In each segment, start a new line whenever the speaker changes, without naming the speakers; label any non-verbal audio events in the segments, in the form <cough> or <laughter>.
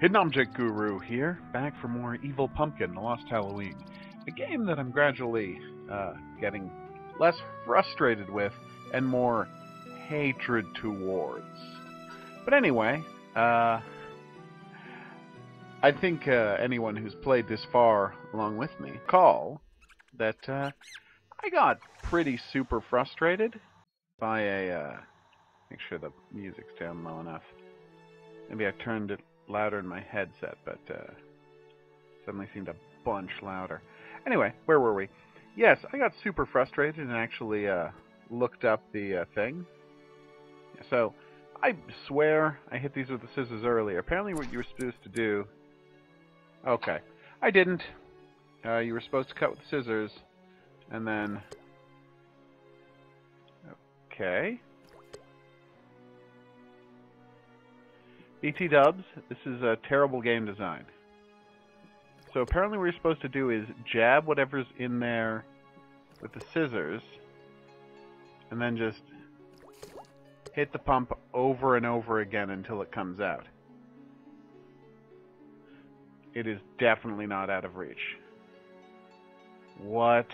Hidden Object Guru here, back for more Evil Pumpkin: The Lost Halloween, a game that I'm gradually uh, getting less frustrated with and more hatred towards. But anyway, uh, I think uh, anyone who's played this far along with me call that uh, I got pretty super frustrated by a. Uh, make sure the music's down low enough. Maybe I turned it louder in my headset, but uh, suddenly seemed a bunch louder. Anyway, where were we? Yes, I got super frustrated and actually uh, looked up the uh, thing. So, I swear I hit these with the scissors earlier. Apparently, what you were supposed to do. Okay, I didn't. Uh, you were supposed to cut with the scissors, and then. Okay. BT dubs, this is a terrible game design. So apparently what you're supposed to do is jab whatever's in there with the scissors, and then just hit the pump over and over again until it comes out. It is definitely not out of reach. What?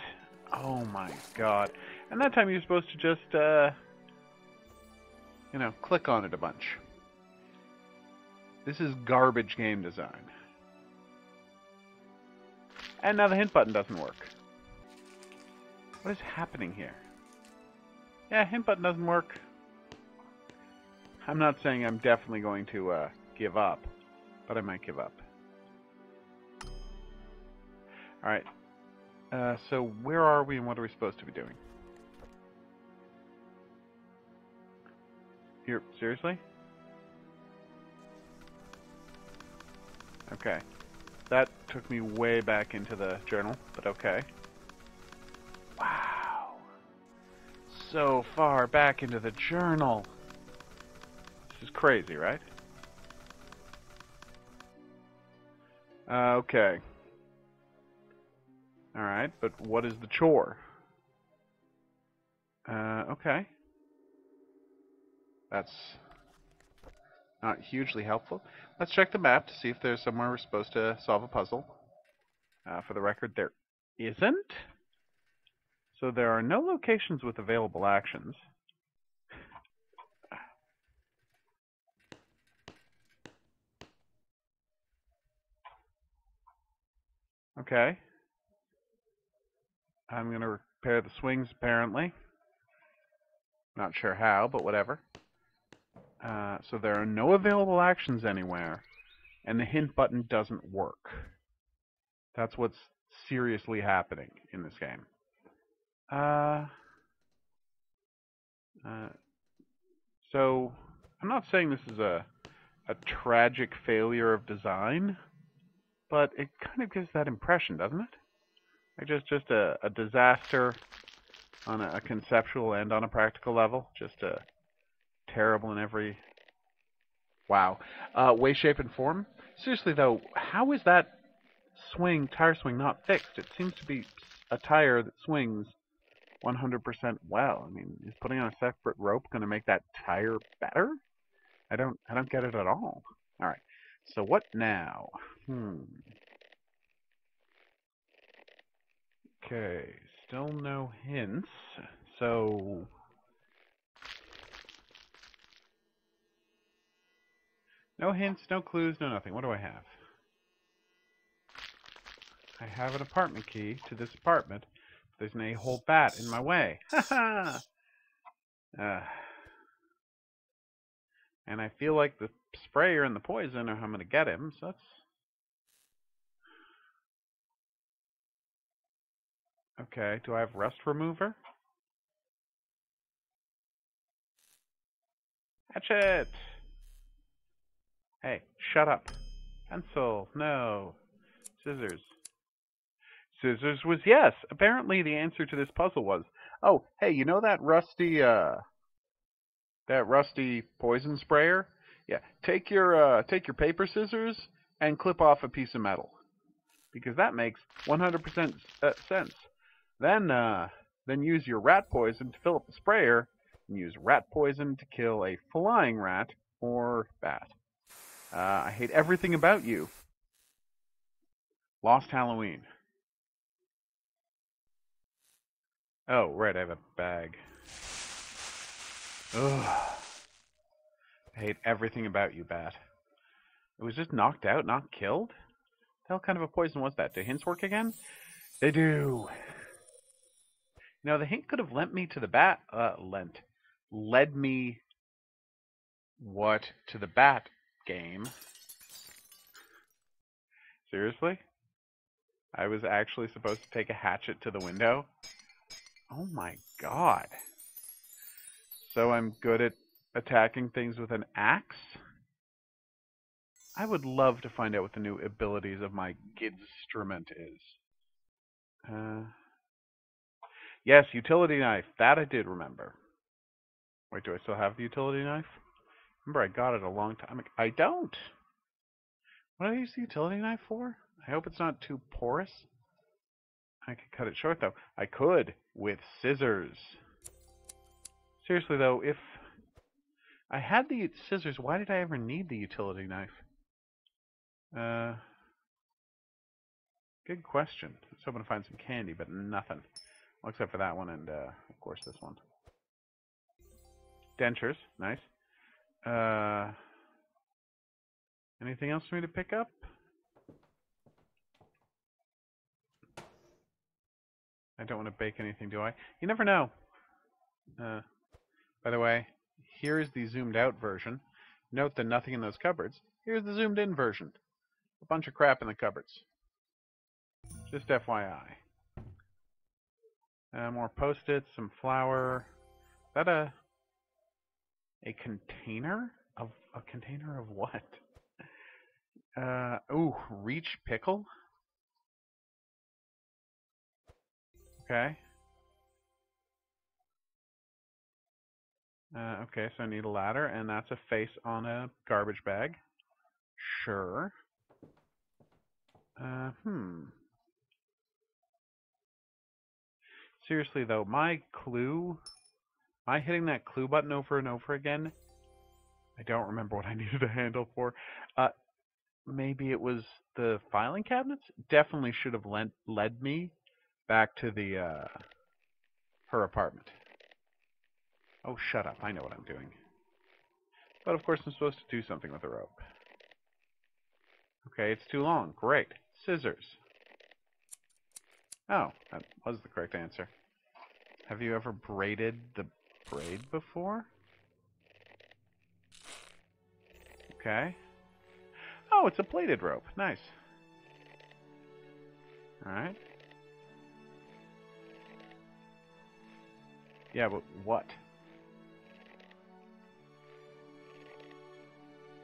Oh my god. And that time you're supposed to just, uh, you know, click on it a bunch. This is garbage game design. And now the hint button doesn't work. What is happening here? Yeah, hint button doesn't work. I'm not saying I'm definitely going to uh, give up, but I might give up. Alright. Uh, so where are we and what are we supposed to be doing? Here, seriously? Okay. That took me way back into the journal, but okay. Wow. So far back into the journal. This is crazy, right? Uh, okay. Alright, but what is the chore? Uh, okay. That's not hugely helpful. Let's check the map to see if there's somewhere we're supposed to solve a puzzle. Uh, for the record, there isn't. So there are no locations with available actions. Okay. I'm going to repair the swings, apparently. Not sure how, but whatever. Uh, so there are no available actions anywhere, and the hint button doesn't work. That's what's seriously happening in this game. Uh, uh, so I'm not saying this is a a tragic failure of design, but it kind of gives that impression, doesn't it? Like just just a, a disaster on a, a conceptual and on a practical level. Just a terrible in every wow uh, way, shape, and form. Seriously though, how is that swing tire swing not fixed? It seems to be a tire that swings 100% well. I mean, is putting on a separate rope going to make that tire better? I don't I don't get it at all. All right. So what now? Hmm. Okay, still no hints. So No hints, no clues, no nothing. What do I have? I have an apartment key to this apartment. There's an a-hole bat in my way. Ha! <laughs> Uh, and I feel like the sprayer and the poison are how I'm going to get him, so that's... Okay, do I have rust remover? Hatchet! Hey, shut up. Pencil, no. Scissors. Scissors was yes. Apparently the answer to this puzzle was, oh, hey, you know that rusty, uh, that rusty poison sprayer? Yeah, take your, uh, take your paper scissors and clip off a piece of metal. Because that makes 100% uh, sense. Then, uh, then use your rat poison to fill up the sprayer, and use rat poison to kill a flying rat or bat. Uh, I hate everything about you. Lost Halloween. Oh, right, I have a bag. Ugh. I hate everything about you, Bat. It was just knocked out, not killed? What hell kind of a poison was that? Do hints work again? They do. Know, the hint could have lent me to the bat, uh, lent, led me, what, to the bat game. Seriously? I was actually supposed to take a hatchet to the window? Oh my god. So I'm good at attacking things with an axe? I would love to find out what the new abilities of my Gidstrument is. Uh, yes, utility knife. That I did remember. Wait, do I still have the utility knife? Remember, I got it a long time ago. I don't. What do I use the utility knife for? I hope it's not too porous. I could cut it short, though. I could with scissors. Seriously, though, if I had the scissors, why did I ever need the utility knife? Uh, good question. I was hoping to find some candy, but nothing. Well, except for that one and, uh, of course, this one. Dentures. Nice. Uh, anything else for me to pick up? I don't want to bake anything, do I? You never know. Uh, by the way, here's the zoomed out version. Note that nothing in those cupboards. Here's the zoomed in version. A bunch of crap in the cupboards. Just FYI. Uh, more post-its, some flour. Is that a a container of a container of what? Uh, ooh, reach pickle. Okay. Uh, okay, so I need a ladder, and that's a face on a garbage bag. Sure. Uh, hmm. Seriously, though, my clue... Am I hitting that clue button over and over again? I don't remember what I <laughs> needed a handle for. Uh, maybe it was the filing cabinets? Definitely should have led, led me back to the uh, her apartment. Oh, shut up. I know what I'm doing. But of course I'm supposed to do something with the rope. Okay, it's too long. Great. Scissors. Oh, that was the correct answer. Have you ever braided the braid before? Okay. Oh, it's a plaited rope. Nice. Alright. Yeah, but what?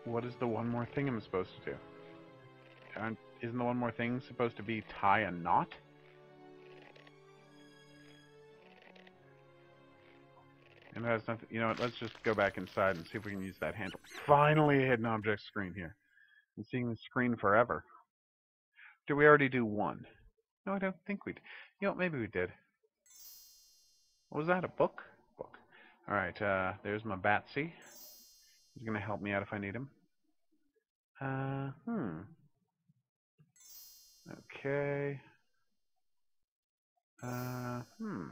What is the one more thing I'm supposed to do? Aren't, isn't the one more thing supposed to be tie a knot? Has nothing. You know what? Let's just go back inside and see if we can use that handle. Finally, a hidden object screen here. I'm seeing the screen forever. Did we already do one? No, I don't think we did. You know, maybe we did. What was that? A book? Book. All right. Uh, there's my Batsy. He's gonna help me out if I need him. Uh, hmm. Okay. Uh, hmm.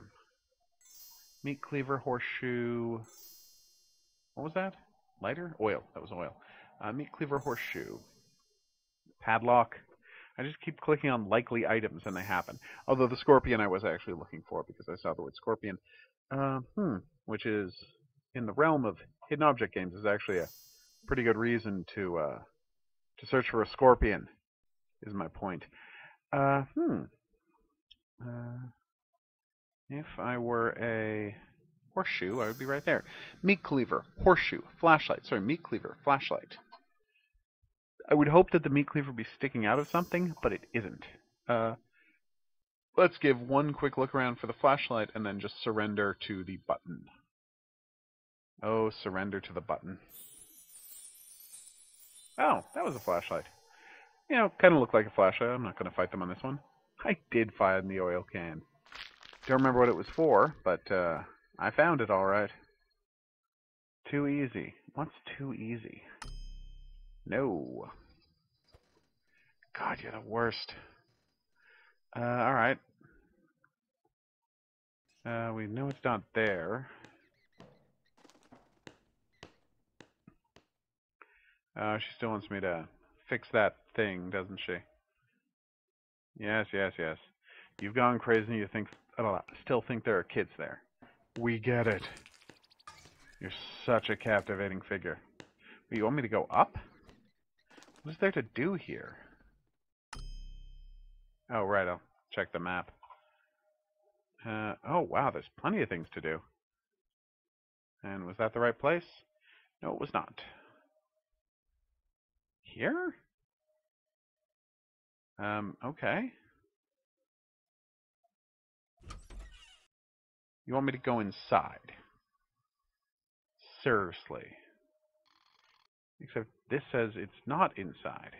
Meat cleaver, horseshoe. What was that? Lighter? Oil. That was oil. Uh, meat cleaver, horseshoe. Padlock. I just keep clicking on likely items and they happen. Although the scorpion I was actually looking for because I saw the word scorpion. Uh, hmm. Which is in the realm of hidden object games is actually a pretty good reason to uh, to search for a scorpion. Is my point. Uh, hmm. Uh, if I were a horseshoe, I would be right there. Meat cleaver, horseshoe, flashlight. Sorry, meat cleaver, flashlight. I would hope that the meat cleaver would be sticking out of something, but it isn't. Uh, let's give one quick look around for the flashlight and then just surrender to the button. Oh, surrender to the button. Oh, that was a flashlight. You know, kind of looked like a flashlight. I'm not going to fight them on this one. I did find the oil can. Don't remember what it was for, but uh, I found it all right. Too easy. What's too easy? No. God, you're the worst. Uh, alright. Uh, we know it's not there. Uh, she still wants me to fix that thing, doesn't she? Yes, yes, yes. You've gone crazy you think I still think there are kids there. We get it. You're such a captivating figure. you want me to go up? What is there to do here? Oh, right, I'll check the map. Uh, oh, wow, there's plenty of things to do. And was that the right place? No, it was not. Here? Um, okay. You want me to go inside? Seriously. Except this says it's not inside.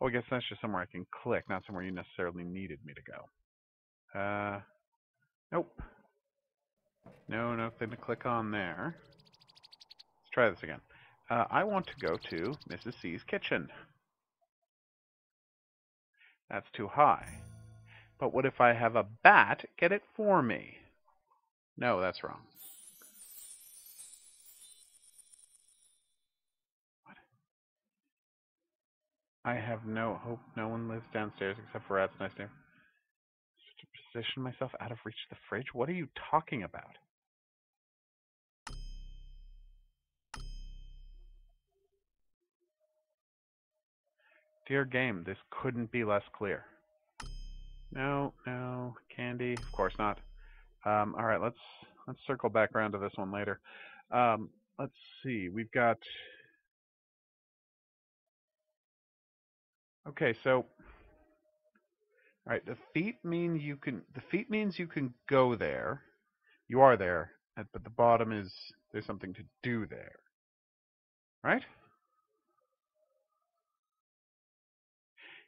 Oh, I guess that's just somewhere I can click, not somewhere you necessarily needed me to go. Uh, nope. No, nothing to click on there. Let's try this again. Uh, I want to go to Mrs. C's kitchen. That's too high. But what if I have a bat get it for me? No, that's wrong. What? I have no hope no one lives downstairs except for rats nice to position myself out of reach of the fridge? What are you talking about? Dear game, this couldn't be less clear. No, no, candy, of course not. Um, all right, let's let's circle back around to this one later. Um, let's see, we've got. Okay, so. All right, the feet mean you can. The feet means you can go there. You are there, but the bottom is there's something to do there. Right?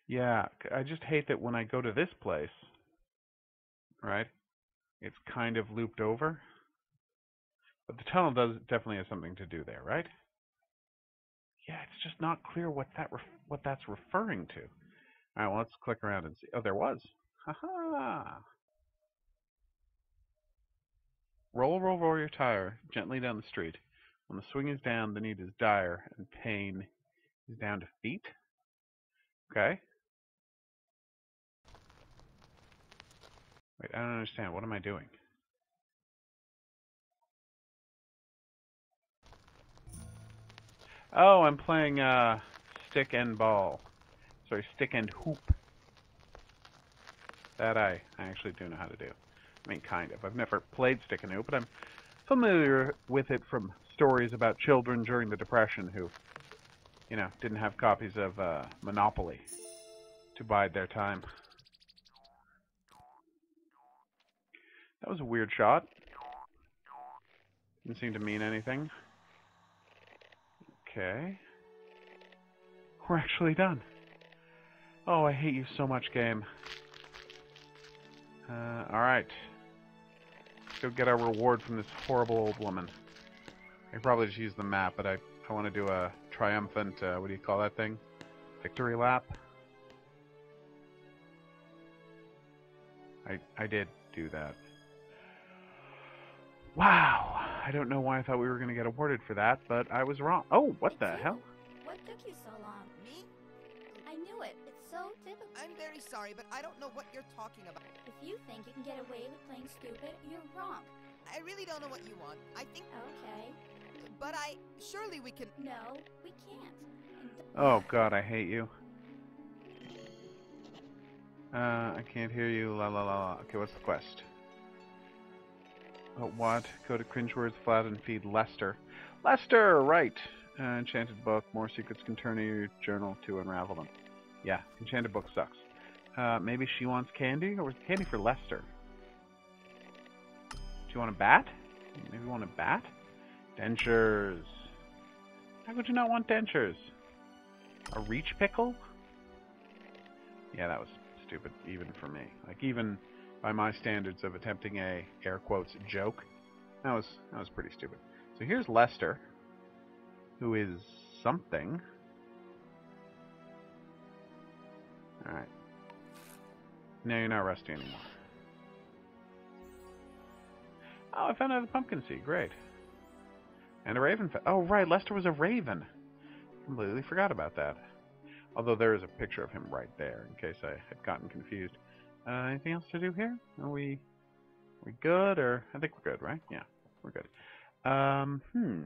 Yeah, I just hate that when I go to this place, right, it's kind of looped over. But the tunnel does definitely has something to do there, right? Yeah, it's just not clear what that what that's referring to. All right, well, let's click around and see. Oh, there was. Ha Roll, roll, roll your tire gently down the street. When the swing is down, the need is dire, and pain is down to feet. Okay. Wait, I don't understand. What am I doing? Oh, I'm playing uh, stick and ball. Sorry, stick and hoop. That I, I actually do know how to do. I mean, kind of. I've never played stick and hoop, but I'm familiar with it from stories about children during the Depression who, you know, didn't have copies of uh, Monopoly to bide their time. That was a weird shot. Didn't seem to mean anything. Okay. We're actually done. Oh, I hate you so much, game. Uh, alright. Let's go get our reward from this horrible old woman. I probably just use the map, but I, I want to do a triumphant, uh, what do you call that thing? Victory lap? I, I did do that. Wow. I don't know why I thought we were going to get awarded for that, but I was wrong. Oh, what the hell?
What took you so long?
Me?
I knew it. It's so typical.
I'm very sorry, but I don't know what you're talking about.
If you think you can get away with playing stupid, you're wrong.
I really don't know what you want. I think.
Okay.
But I. Surely we can.
No, we can't.
Oh, God, I hate you. Uh, I can't hear you. La la la la. Okay, what's the quest? Go to Cringewords Flat and feed Lester. Lester, right. Uh, enchanted book. More secrets can turn your journal to unravel them. Yeah, enchanted book sucks. Uh, maybe she wants candy, or candy for Lester? Do you want a bat? Maybe you want a bat? Dentures. How could you not want dentures? A reach pickle? Yeah, that was stupid, even for me. Like, even by my standards of attempting a air quotes joke. That was that was pretty stupid. So here's Lester, who is something. Alright. Now you're not rusty anymore. Oh, I found out a pumpkin seed. Great. And a raven. oh, right. Lester was a raven. Completely forgot about that. Although there is a picture of him right there, in case I had gotten confused. Uh, anything else to do here? Are we we good, or I think we're good, right? Yeah, we're good. Um, hmm.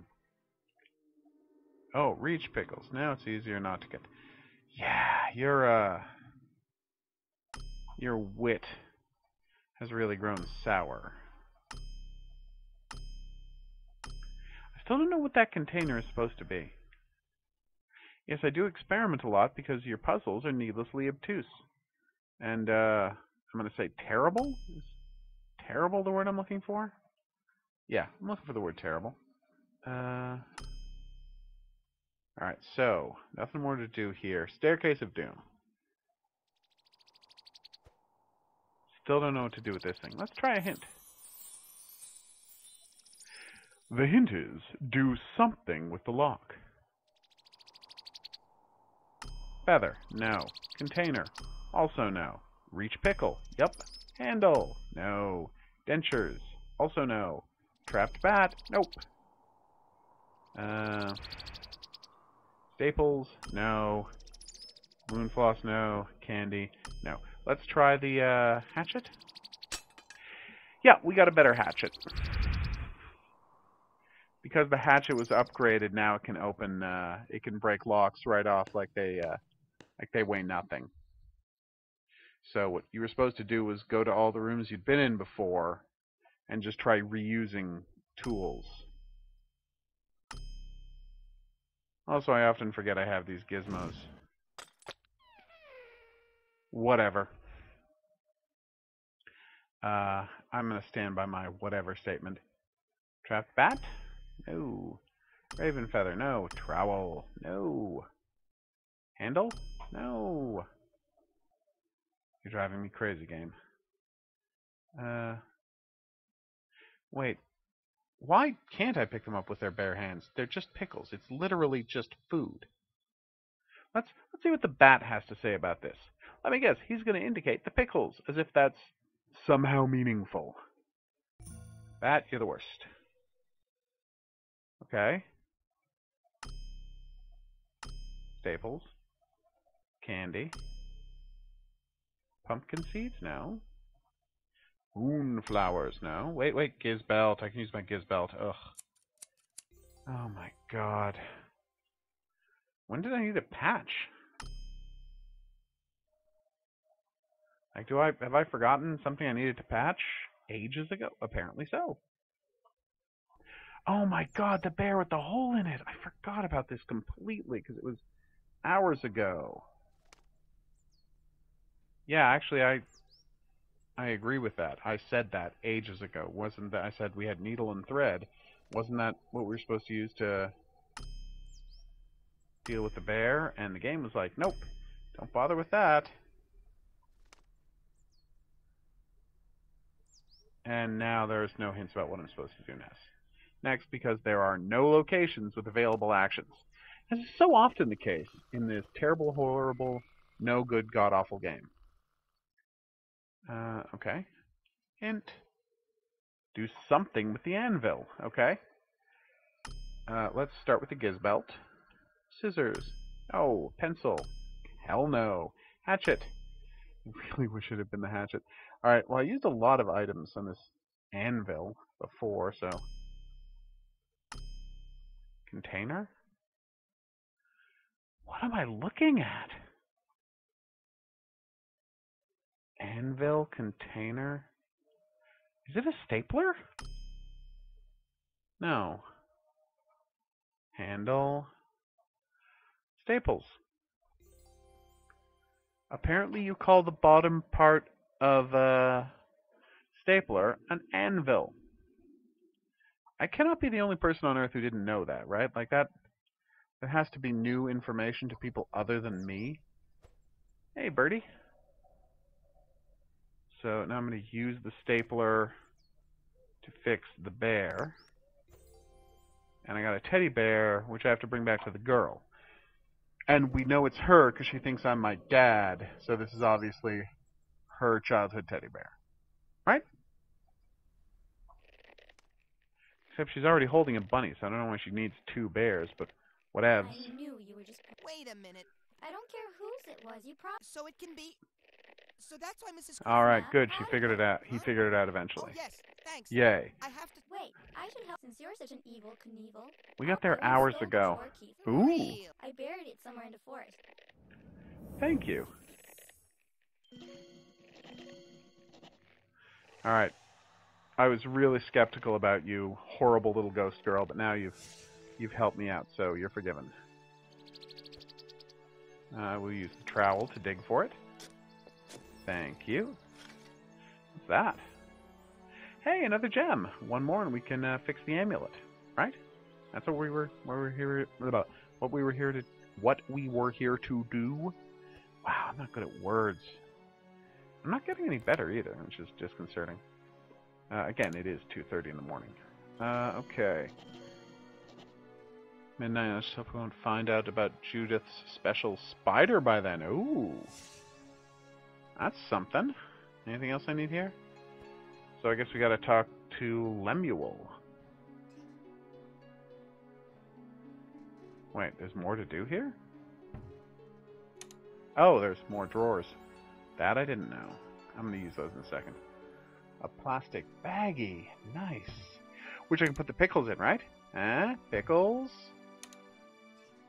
Oh, reach pickles. Now it's easier not to get. Yeah, your uh, your wit has really grown sour. I still don't know what that container is supposed to be. Yes, I do experiment a lot because your puzzles are needlessly obtuse. And, uh, I'm going to say terrible? Is terrible the word I'm looking for? Yeah, I'm looking for the word terrible. Uh, Alright, so, nothing more to do here. Staircase of Doom. Still don't know what to do with this thing. Let's try a hint. The hint is, do something with the lock. Feather, no. Container, also no. Reach pickle, yep. Handle, no. Dentures, also no. Trapped bat, nope. Uh, staples, no. Moonfloss, no. Candy, no. Let's try the uh, hatchet. Yeah, we got a better hatchet. Because the hatchet was upgraded, now it can open, uh, it can break locks right off like they, uh, like they weigh nothing. So what you were supposed to do was go to all the rooms you'd been in before and just try reusing tools. Also, I often forget I have these gizmos. Whatever. Uh, I'm going to stand by my whatever statement. Trap bat? No. Raven feather? No. Trowel? No. Handle? No. You're driving me crazy, game. Uh. Wait. Why can't I pick them up with their bare hands? They're just pickles. It's literally just food. Let's let's see what the bat has to say about this. Let me guess. He's going to indicate the pickles, as if that's somehow meaningful. Bat, you're the worst. Okay. Staples. Candy. Pumpkin seeds? No. Moonflowers? now. Wait, wait, Gizbelt. I can use my Gizbelt. Ugh. Oh my god. When did I need a patch? Like, do I have I forgotten something I needed to patch ages ago? Apparently so. Oh my god, the bear with the hole in it! I forgot about this completely because it was hours ago. Yeah, actually, I I agree with that. I said that ages ago. Wasn't that I said we had needle and thread? Wasn't that what we were supposed to use to deal with the bear? And the game was like, nope, don't bother with that. And now there's no hints about what I'm supposed to do next. Next, because there are no locations with available actions. This is so often the case in this terrible, horrible, no good, god awful game. Uh, okay. Hint. Do something with the anvil. Okay. Uh, let's start with the gizbelt. Scissors. Oh, pencil. Hell no. Hatchet. I <laughs> really wish it had been the hatchet. Alright, well I used a lot of items on this anvil before, so... Container? What am I looking at? Anvil container? Is it a stapler? No. Handle. Staples. Apparently you call the bottom part of a stapler an anvil. I cannot be the only person on earth who didn't know that, right? Like that there has to be new information to people other than me. Hey, birdie. So now I'm going to use the stapler to fix the bear. And I got a teddy bear, which I have to bring back to the girl. And we know it's her because she thinks I'm my dad. So this is obviously her childhood teddy bear. Right? Except she's already holding a bunny, so I don't know why she needs two bears, but whatevs.
I knew you were just.
Wait a minute.
I don't care whose it was. You promised.
So it can be. So that's why Mrs.
All right, good. She figured it out. He figured it out
Oh
eventually.
yes, thanks.
Yay.
I have to.
Wait, I should help since you're such an evil Knievel.
We got there hours ago.
drawer key for
Ooh.
I buried it somewhere in the forest.
Thank you. All right. I was really skeptical about you, horrible little ghost girl, but now you've you've helped me out, so you're forgiven. Uh, we'll use the trowel to dig for it. Thank you. What's that? Hey, another gem. One more, and we can uh, fix the amulet. Right? That's what we were. What we were here about. What we were here to. What we were here to do. Wow, I'm not good at words. I'm not getting any better either, which is disconcerting. Uh, again, it is 2.30 in the morning. Uh, okay. Midnight, let's hope we won't find out about Judith's special spider by then. Ooh. That's something. Anything else I need here? So I guess we gotta talk to Lemuel. Wait, there's more to do here? Oh, there's more drawers. That I didn't know. I'm to use those in a second. A plastic baggie. Nice. Which I can put the pickles in, right? Huh? Pickles?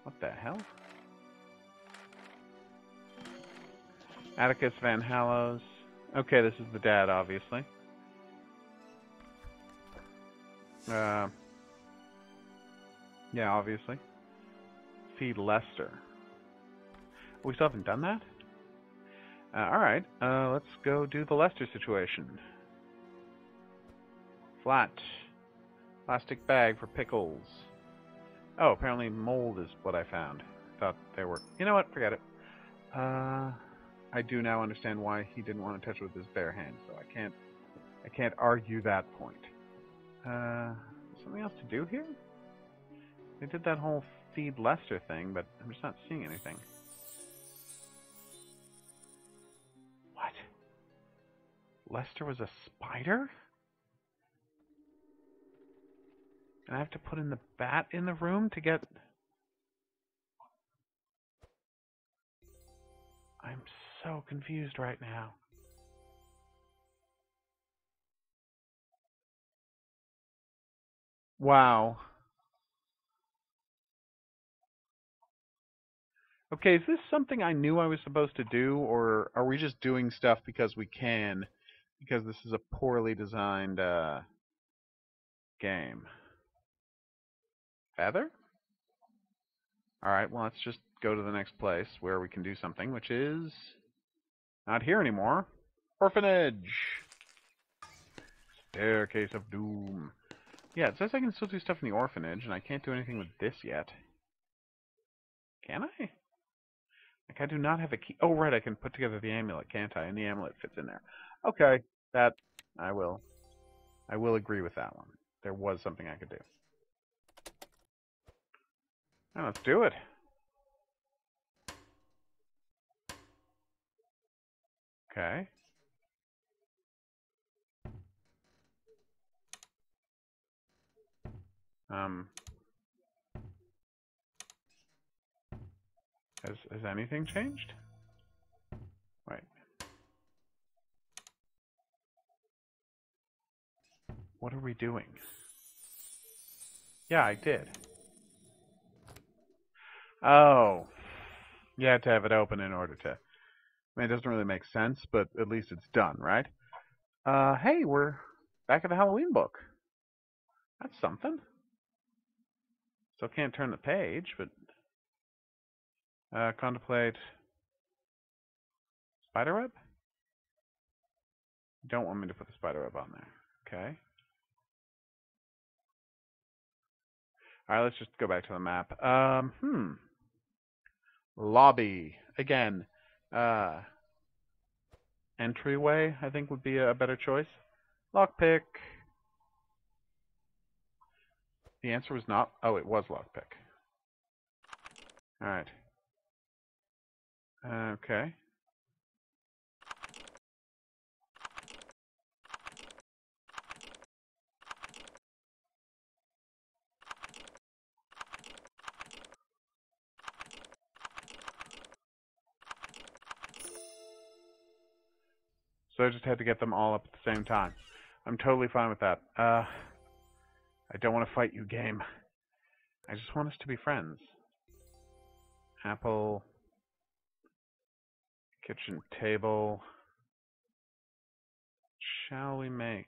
What the hell? Atticus Van Hallows. Okay, this is the dad, obviously. Uh, yeah, obviously. Feed Lester. We still haven't done that? Uh, Alright, uh, let's go do the Lester situation. Flat. Plastic bag for pickles. Oh, apparently mold is what I found. Thought they were. You know what? Forget it. Uh, I do now understand why he didn't want to touch it with his bare hands, so I can't. I can't argue that point. Uh, something else to do here? They did that whole feed Lester thing, but I'm just not seeing anything. What? Lester was a spider? And I have to put in the bat in the room to get. I'm so confused right now. Wow. Okay, is this something I knew I was supposed to do, or are we just doing stuff because we can? Because this is a poorly designed uh, game. Feather? Alright, well, let's just go to the next place where we can do something, which is not here anymore. Orphanage! Staircase of Doom. Yeah, it says I can still do stuff in the orphanage, and I can't do anything with this yet. Can I? Like, I do not have a key. Oh, right, I can put together the amulet, can't I? And the amulet fits in there. Okay, that, I will. I will agree with that one. There was something I could do. Now, let's do it. Okay. Um, has has anything changed? Wait. What are we doing? Yeah, I did. Oh. You had to have it open in order to. I mean, it doesn't really make sense, but at least it's done, right? Uh, hey, we're back at the Halloween book. That's something. Still can't turn the page, but uh, contemplate spiderweb. Don't want me to put the spiderweb on there. Okay. All right, let's just go back to the map. Um, hmm. Lobby again. Uh, entryway, I think, would be a better choice. Lockpick. The answer was not. Oh, it was lockpick. All right. Okay. So I just had to get them all up at the same time. I'm totally fine with that. Uh, I don't want to fight you, game. I just want us to be friends. Apple. Kitchen table. Shall we make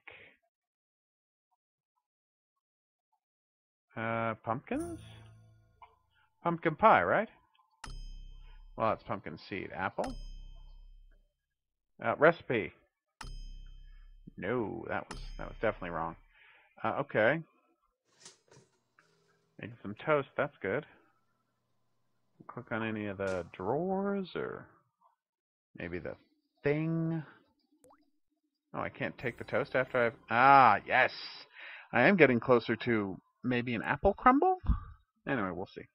uh, pumpkins? Pumpkin pie, right? Well, it's pumpkin seed. Apple. Uh, recipe. No, that was that was definitely wrong. Uh, okay. Making some toast. That's good. Click on any of the drawers or maybe the thing. Oh, I can't take the toast after I've... Ah, yes! I am getting closer to maybe an apple crumble? Anyway, we'll see.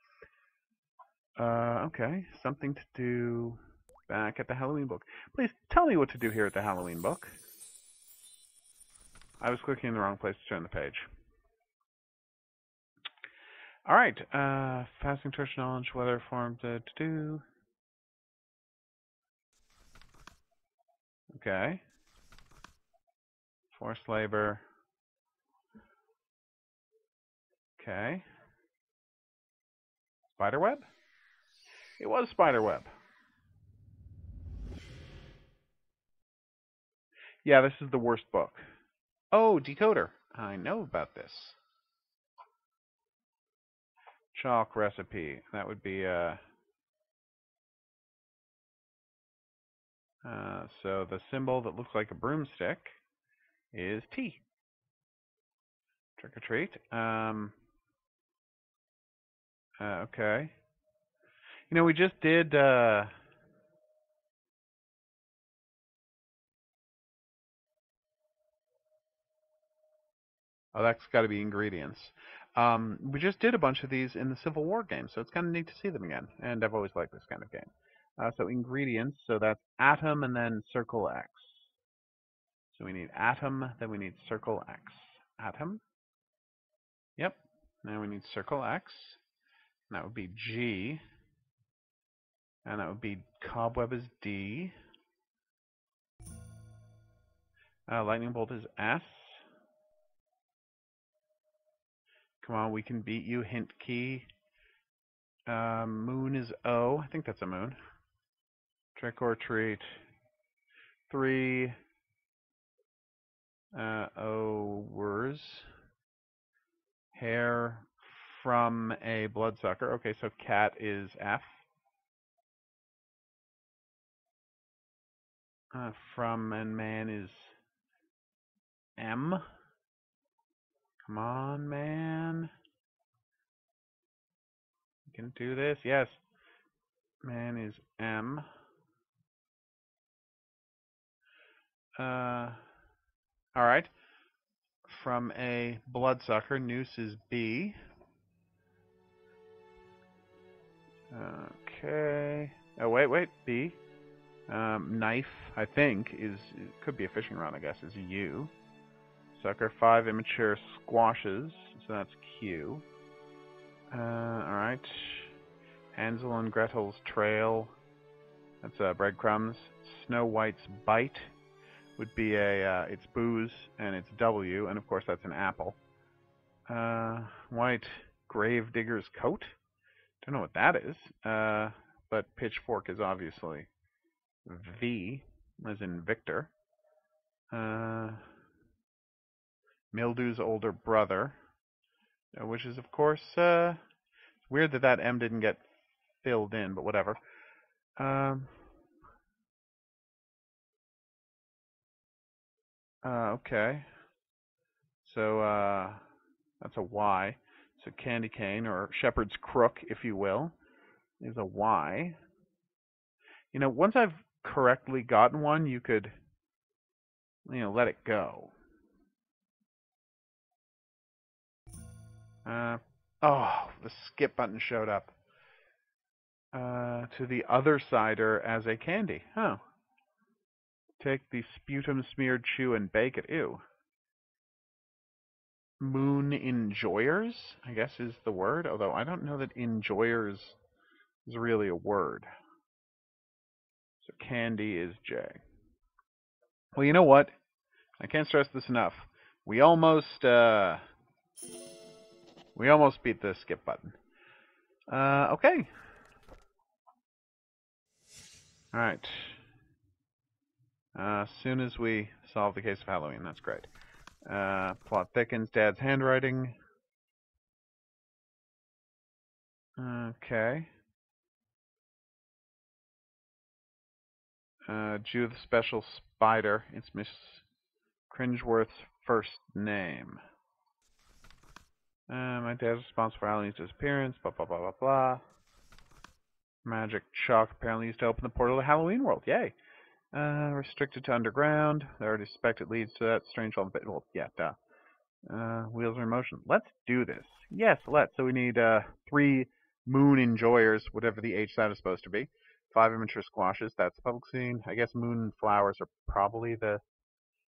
Uh, okay, something to do back at the Halloween book. Please tell me what to do here at the Halloween book. I was clicking in the wrong place to turn the page. Alright, uh, fasting torch knowledge, weather form to do. Okay. Forced labor. Okay. Spiderweb? It was spiderweb. Yeah, this is the worst book. Oh, decoder. I know about this. Chalk recipe. That would be uh Uh, so the symbol that looks like a broomstick is T. Trick or treat. Um, uh, okay. You know, we just did. Oh, that's got to be ingredients. Um, we just did a bunch of these in the Civil War game, so it's kind of neat to see them again. And I've always liked this kind of game. Uh, so ingredients, so that's atom and then circle X. So we need atom, then we need circle X. Atom. Yep. Now we need circle X. And that would be G. And that would be cobweb is D. Uh, lightning bolt is S. Come on, we can beat you. Hint key. Uh, moon is O. I think that's a moon. Trick or treat. Three. Uh, Owers. Hair from a bloodsucker. Okay, so cat is F. Uh, from and man is M. Come on, man. You can do this. Yes. Man is M. Uh, all right. From a bloodsucker, noose is B. Okay. Oh wait, wait. B. Um, knife, I think, is could be a fishing rod. I guess is U. Sucker five immature squashes, so that's Q. Uh, all right. Hansel and Gretel's trail. That's uh, breadcrumbs. Snow White's bite would be a uh, it's booze and it's W, and of course that's an apple. Uh, white grave digger's coat. Don't know what that is. Uh, but pitchfork is obviously V, as in Victor. Uh, Mildew's older brother, uh, which is of course uh, weird that that M didn't get filled in, but whatever. Um, uh, okay. So uh, that's a Y. So candy cane or shepherd's crook, if you will, is a Y. You know, once I've correctly gotten one, you could, you know, let it go. Uh, oh, the skip button showed up. Uh, to the other cider as a candy. Huh. Take the sputum smeared chew and bake it. Ew. Moon enjoyers, I guess is the word, although I don't know that enjoyers is really a word. So candy is J. Well, you know what? I can't stress this enough. We almost, uh, we almost beat the skip button. Uh, okay. Alright. Uh, as soon as we solve the case of Halloween, that's great. Uh, plot thickens, Dad's handwriting. Okay. Uh, Jew the Special Spider. It's Miss Cringeworth's first name. Uh, my dad's responsible for Halloween's disappearance. Blah blah blah blah blah. Magic chalk apparently used to open the portal to Halloween World. Yay! Uh, restricted to underground. They already suspect it leads to that strange one. Well, yeah, duh. Uh, wheels are in motion. Let's do this. Yes, let's. So we need uh, three moon enjoyers, whatever the H that is supposed to be. Five immature squashes. That's public scene. I guess moon flowers are probably the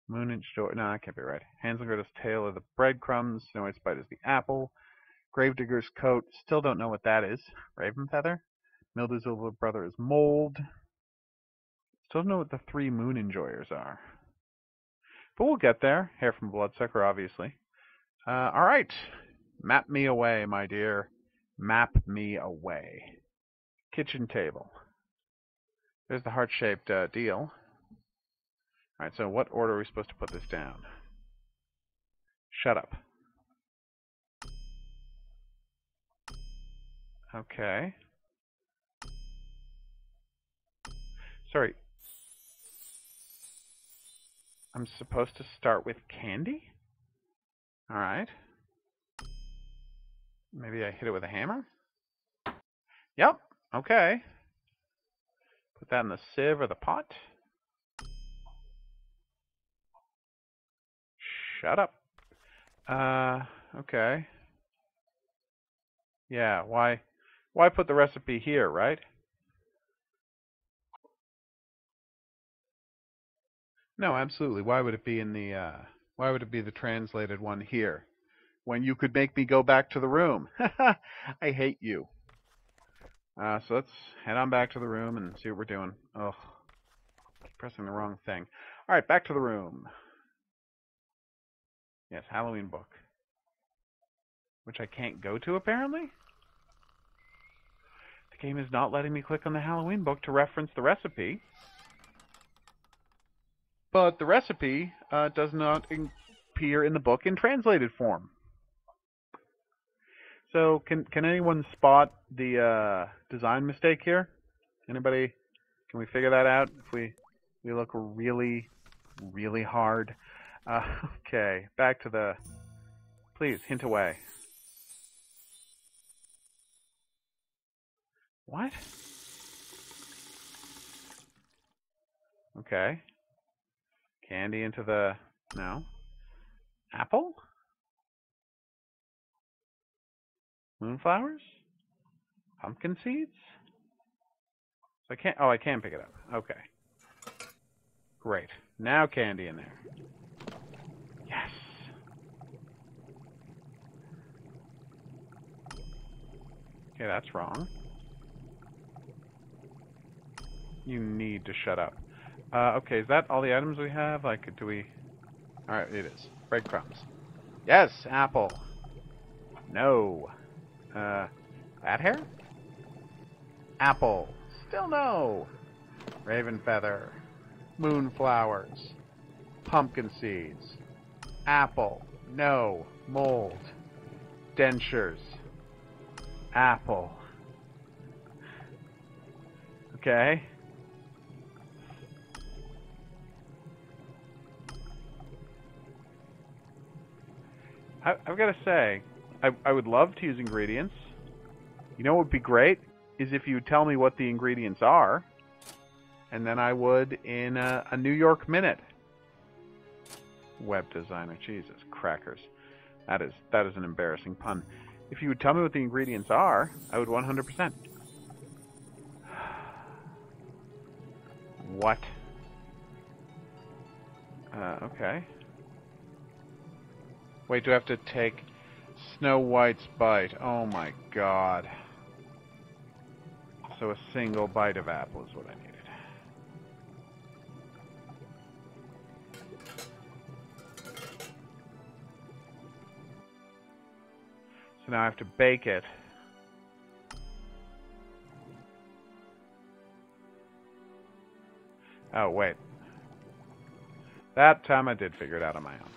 moon enjoyer. No, I can't be right. Hansel and Gretel's tail are the breadcrumbs. Snow White Spider's the apple. Gravedigger's coat. Still don't know what that is. Raven feather. Mildew's little brother is mold. Still don't know what the three moon enjoyers are. But we'll get there. Hair from Bloodsucker, obviously. Uh, alright. Map me away, my dear. Map me away. Kitchen table. There's the heart-shaped uh, deal. Alright, so what order are we supposed to put this down? Shut up. Okay. Sorry. I'm supposed to start with candy? Alright. Maybe I hit it with a hammer? Yep, okay. Put that in the sieve or the pot. Shut up. Uh, okay. Yeah, why why put the recipe here, right? No, absolutely. Why would it be in the uh why would it be the translated one here? When you could make me go back to the room. <laughs> I hate you. Uh, so let's head on back to the room and see what we're doing. Oh, pressing the wrong thing. All right, back to the room. Yes, Halloween book. Which I can't go to, apparently? The game is not letting me click on the Halloween book to reference the recipe. But the recipe uh, does not appear in the book in translated form. So, can can anyone spot the uh, design mistake here? Anybody? Can we figure that out if we we look really, really hard? Uh, <laughs> okay, back to the. Please hint away. What? Okay. Candy into the no. Apple? Moonflowers? Pumpkin seeds? So I can't oh I can pick it up. Okay. Great. Now candy in there. Yes. Okay, that's wrong. You need to shut up. Uh, okay, is that all the items we have? Like, do we... Alright, it is. Breadcrumbs. Yes, apple. No. Uh, that hair? Apple. Still no. Raven feather. Moonflowers. Pumpkin seeds. Apple. No. Mold. Dentures. Apple. Okay. I, I've got to say, I, I would love to use ingredients. You know what would be great? Is if you tell me what the ingredients are, and then I would in a, a New York minute. Web designer, Jesus crackers. That is that is an embarrassing pun. If you would tell me what the ingredients are, I would 100%. what? Uh, okay. Wait, do I have to take Snow White's bite? Oh my god. So a single bite of apple is what I need. Now I have to bake it. Oh, wait. That time I did figure it out on my own.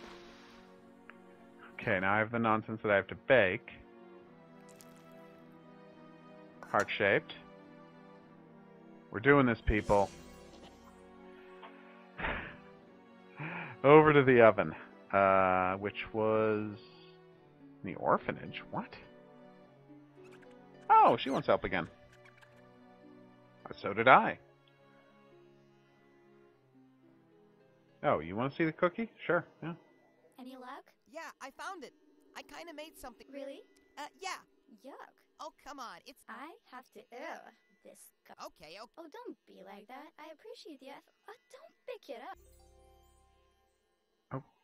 Okay, now I have the nonsense that I have to bake. Heart-shaped. We're doing this, people. <sighs> Over to the oven. Uh, which was... The orphanage? What? Oh, she wants help again. So did I. Oh, you want to see the cookie? Sure, yeah.
Any luck?
Yeah, I found it. I kind of made something.
Really?
Uh, yeah.
Yuck.
Oh, come on. It's
I have to ew this cup.
okay. Okay.
Oh, don't be like that. I appreciate the effort, but don't pick it up.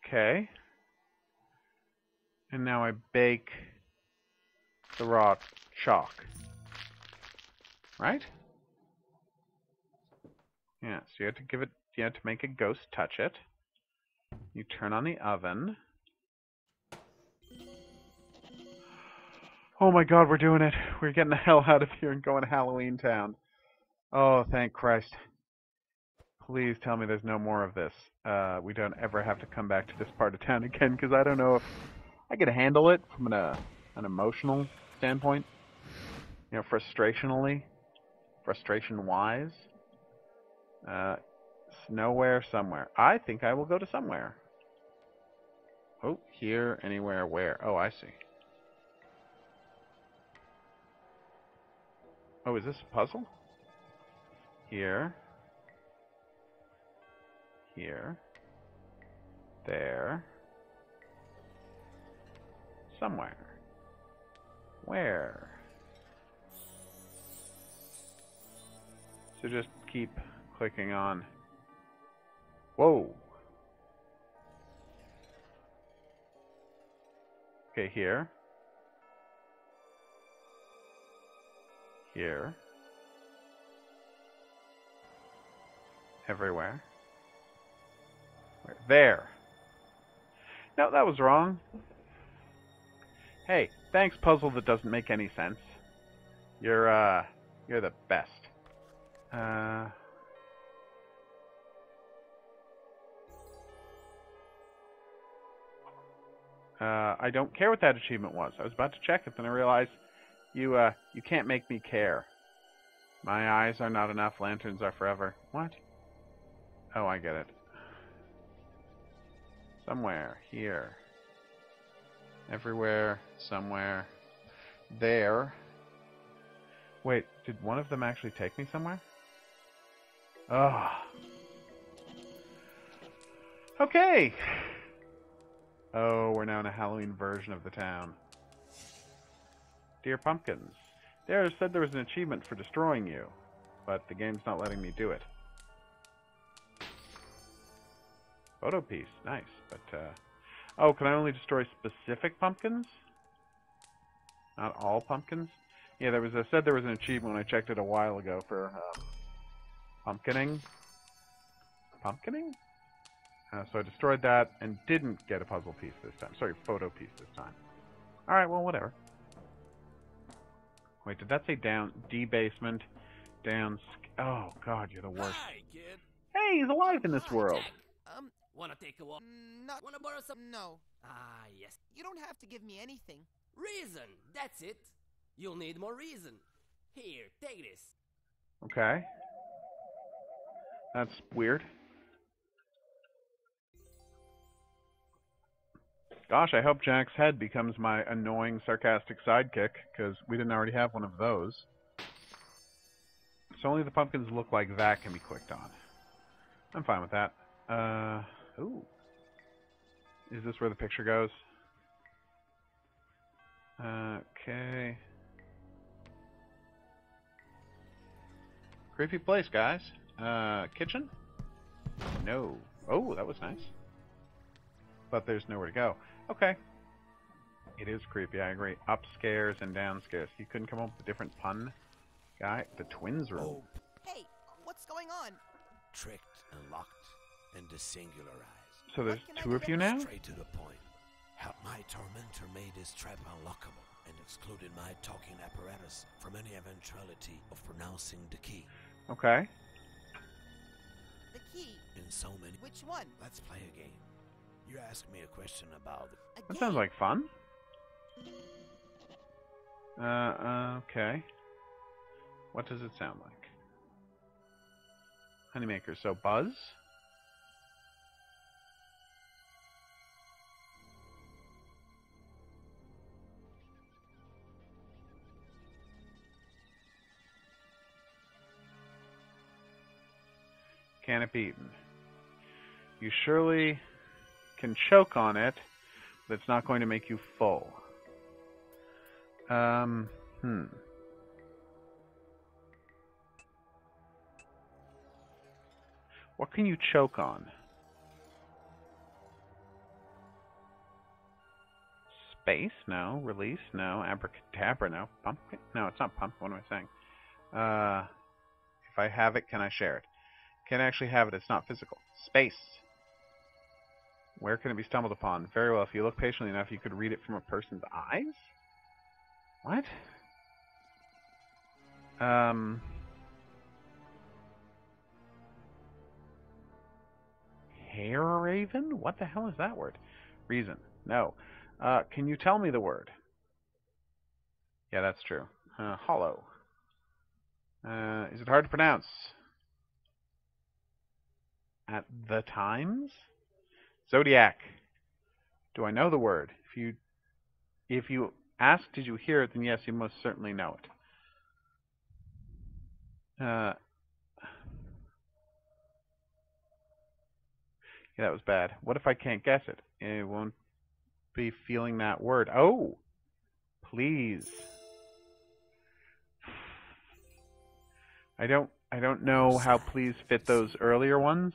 Okay. And now I bake the raw chalk. Right? Yeah, so you have to give it, you have to make a ghost touch it. You turn on the oven. Oh my god, we're doing it. We're getting the <laughs> hell out of here and going to Halloween Town. Oh, thank Christ. Please tell me there's no more of this. Uh, we don't ever have to come back to this part of town again, because I don't know if I could handle it from an, uh, an emotional standpoint. You know, frustrationally, frustration-wise. Uh, nowhere, somewhere. I think I will go to somewhere. Oh, here, anywhere, where? Oh, I see. Oh, is this a puzzle? Here. Here. There. Somewhere. Where? So just keep clicking on. Whoa! Okay, here. Here. Everywhere. Where? There. No, that was wrong. Hey, thanks, puzzle that doesn't make any sense. You're, uh, you're the best. Uh... Uh, I don't care what that achievement was. I was about to check it, then I realized you, uh, you can't make me care. My eyes are not enough, lanterns are forever. What? Oh, I get it. Somewhere. Here. Everywhere. Somewhere. There. Wait, did one of them actually take me somewhere? Oh. Okay. Oh, we're now in a Halloween version of the town. Dear Pumpkins, Dare said there was an achievement for destroying you, but the game's not letting me do it. Photo piece, nice, but, uh... Oh, can I only destroy specific pumpkins? Not all pumpkins? Yeah, there was I said there was an achievement when I checked it a while ago for, um, pumpkining. Pumpkining? Uh, so I destroyed that and didn't get a puzzle piece this time. Sorry, photo piece this time. Alright, well, whatever. Wait, did that say down, debasement, down, oh god, you're the worst.
Hi.
Hey, he's alive in this world.
Jack. Wanna take a walk?
mm, not.
Wanna borrow some?
No.
Ah, yes.
You don't have to give me anything.
Reason. That's it. You'll need more reason. Here, take this.
Okay. That's weird. Gosh, I hope Jack's head becomes my annoying, sarcastic sidekick, because we didn't already have one of those. So only the pumpkins look like that can be clicked on. I'm fine with that. Uh, ooh. Is this where the picture goes? Okay. Creepy place, guys. Uh, kitchen? No. Oh, that was nice. But there's nowhere to go. Okay. It is creepy, I agree. Upstairs and downstairs. You couldn't come up with a different pun? Guy? The twins room.
Oh,
Hey, what's going on?
tricked and locked and desingularized.
So there's
what can I
two of you now?
Straight to the point. How my tormentor made his trap unlockable and excluded my talking apparatus from any eventuality of pronouncing the key.
Okay.
The key.
In so many.
Which one?
Let's play a game. You ask me a question about
A
That sounds like fun. Uh, uh, okay. What does it sound like? Honeymaker, so Buzz? Can it be eaten? You surely can choke on it, but it's not going to make you full. Um, hmm. What can you choke on? Space? No. Release? No. Abracadabra? No. Pumpkin? No, it's not pumpkin. What am I saying? Uh, if I have it, can I share it? Can I actually have it? It's not physical. Space. Where can it be stumbled upon? Very well. If you look patiently enough, you could read it from a person's eyes? What? Um. Hair raven? What the hell is that word? Reason. No. Uh, can you tell me the word? Yeah, that's true. Uh, hollow. Uh, is it hard to pronounce? At the times? Zodiac. Do I know the word? If you if you ask did you hear it, then yes, you most certainly know it. Uh Yeah, that was bad. What if I can't guess it? It won't be feeling that word. Oh! Please. I don't I don't know how please fit those earlier ones.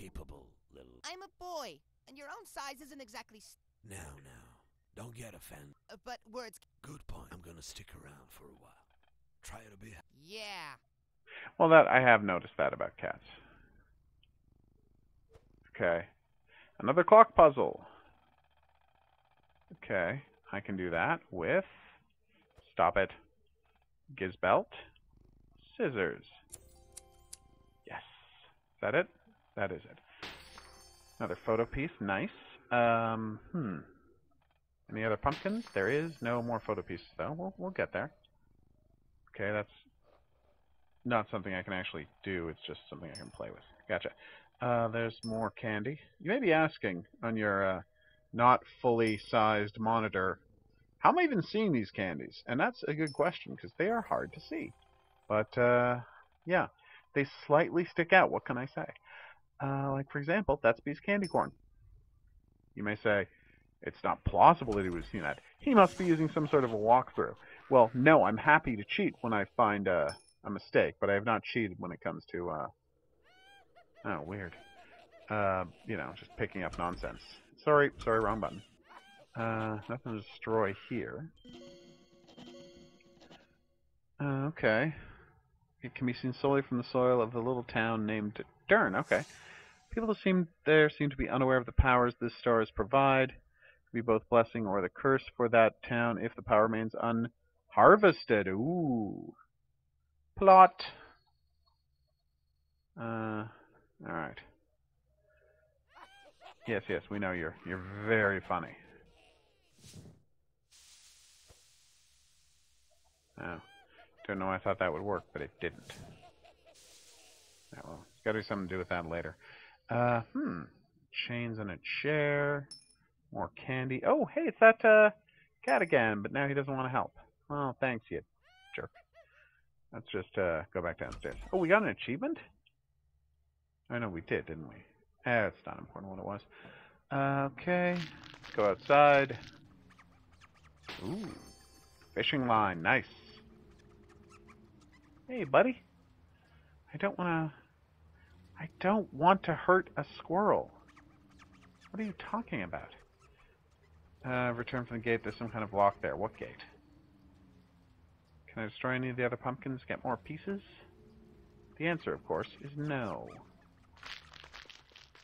You're quite a capable little.
I'm a boy, and your own size isn't exactly. s
Now, now. Don't get offended.
uh, but words.
Good point. I'm gonna stick around for a while. Try to be.
Yeah.
Well, that I have noticed that about cats. Okay. Another clock puzzle. Okay, I can do that with stop it. Gizbelt. Scissors. Yes. Is that it? That is it. Another photo piece. Nice. Um, hmm. Any other pumpkins? There is no more photo pieces though. We'll we'll get there. Okay, that's not something I can actually do. It's just something I can play with. Gotcha. Uh, there's more candy. You may be asking on your uh, not fully sized monitor, how am I even seeing these candies? And that's a good question because they are hard to see. But uh, yeah, they slightly stick out. What can I say? Uh, like for example, that's Beast candy corn. You may say, it's not plausible that he would have seen that. He must be using some sort of a walkthrough. Well, no, I'm happy to cheat when I find a mistake, but I have not cheated when it comes to, uh, oh, weird. Uh, you know, just picking up nonsense. Sorry, sorry, wrong button. Uh, nothing to destroy here. Uh, okay. It can be seen solely from the soil of the little town named Dern. Okay. People seem there seem to be unaware of the powers this stars provide. Could be both blessing or the curse for that town if the power remains unharvested. Ooh. Plot. Uh, all right. Yes, yes, we know you're you're very funny. Oh, don't know. I thought that would work, but it didn't. Yeah, well, it's got to be something to do with that later. Uh, hmm. Chains and a chair. More candy. Oh, hey, it's that uh, cat again, but now he doesn't want to help. Well, thanks, you jerk. Let's just uh, go back downstairs. Oh, we got an achievement? I know we did, didn't we? Eh, it's not important what it was. Uh, okay, let's go outside. Ooh, fishing line, nice. Hey, buddy. I don't want to... I don't want to hurt a squirrel. What are you talking about? Uh, return from the gate. There's some kind of lock there. What gate? Can I destroy any of the other pumpkins? Get more pieces? The answer, of course, is no.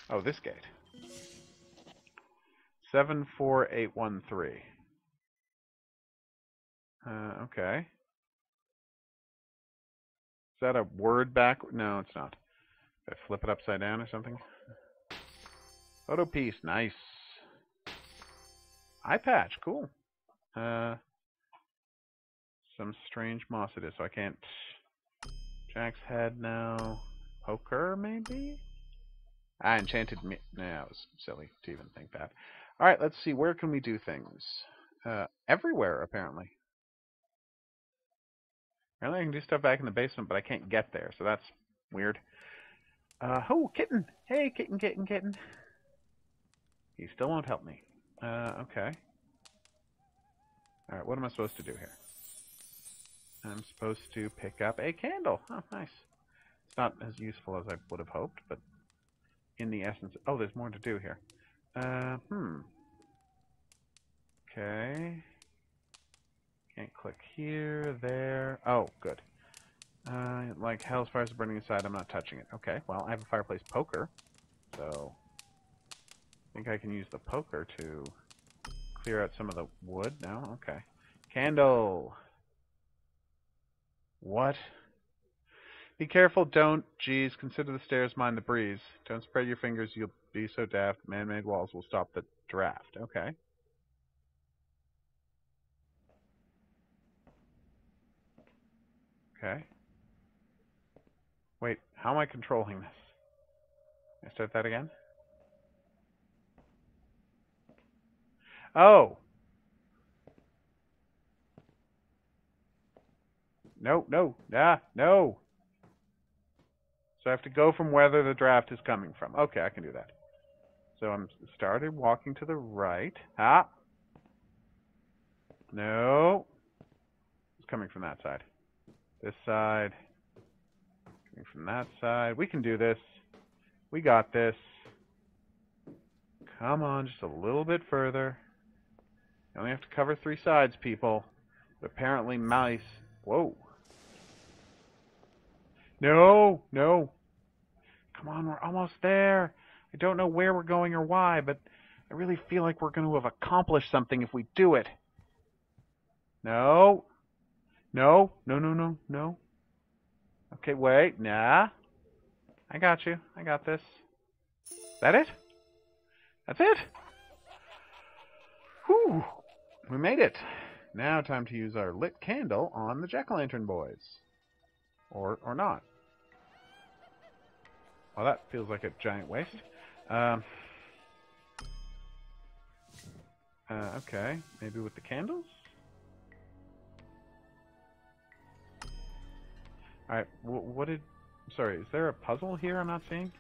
Oh, this gate. 74813. Uh, okay. Is that a word back? No, it's not. I flip it upside down or something? Photo piece, nice. Eye patch, cool. Uh, some strange moss it is, so I can't. Jack's head now. Poker, maybe? Ah, enchanted me. Nah, it was silly to even think that. All right, let's see. Where can we do things? Uh, everywhere, apparently. Apparently, I can do stuff back in the basement, but I can't get there, so that's weird. Uh, oh, kitten! Hey, kitten, kitten, kitten. He still won't help me. Uh, okay. Alright, what am I supposed to do here? I'm supposed to pick up a candle. Oh, nice. It's not as useful as I would have hoped, but in the essence... Oh, there's more to do here. Uh, hmm. Okay. Can't click here, there. Oh, good. Uh, like hell's fires burning inside, I'm not touching it. Okay, well, I have a fireplace poker, so I think I can use the poker to clear out some of the wood. No? Okay. Candle. What? Be careful, don't. Geez, consider the stairs, mind the breeze. Don't spread your fingers, you'll be so daft. Man-made walls will stop the draft. Okay. Okay. How am I controlling this? Can I start that again? Oh! No, no, ah, no! So I have to go from whether the draft is coming from. Okay, I can do that. So I'm started walking to the right. Ah! No! It's coming from that side. This side. From that side. We can do this. We got this. Come on, just a little bit further. You only have to cover three sides, people. But apparently mice... Whoa. No, no. Come on, we're almost there. I don't know where we're going or why, but I really feel like we're going to have accomplished something if we do it. No. No, no, no, no, no. Okay, wait. Nah. I got you. I got this. That it? That's it? Whew. We made it. Now time to use our lit candle on the jack-o'-lantern boys. Or, or not. Well, that feels like a giant waste. Um, uh, okay, maybe with the candles? Alright, what did... Sorry, is there a puzzle here I'm not seeing?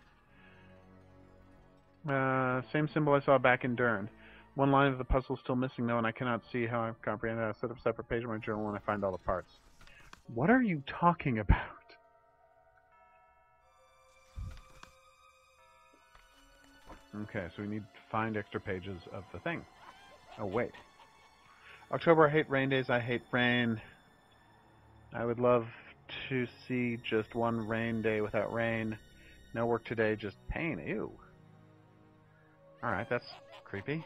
Uh, same symbol I saw back in Dern. One line of the puzzle is still missing, though, and I cannot see how I've comprehended. I'll set up a separate page in my journal when I find all the parts. What are you talking about? Okay, so we need to find extra pages of the thing. Oh, wait. October, I hate rain days. I hate rain. I would love to see just one rain day without rain. No work today, just pain. Ew. Alright, that's creepy.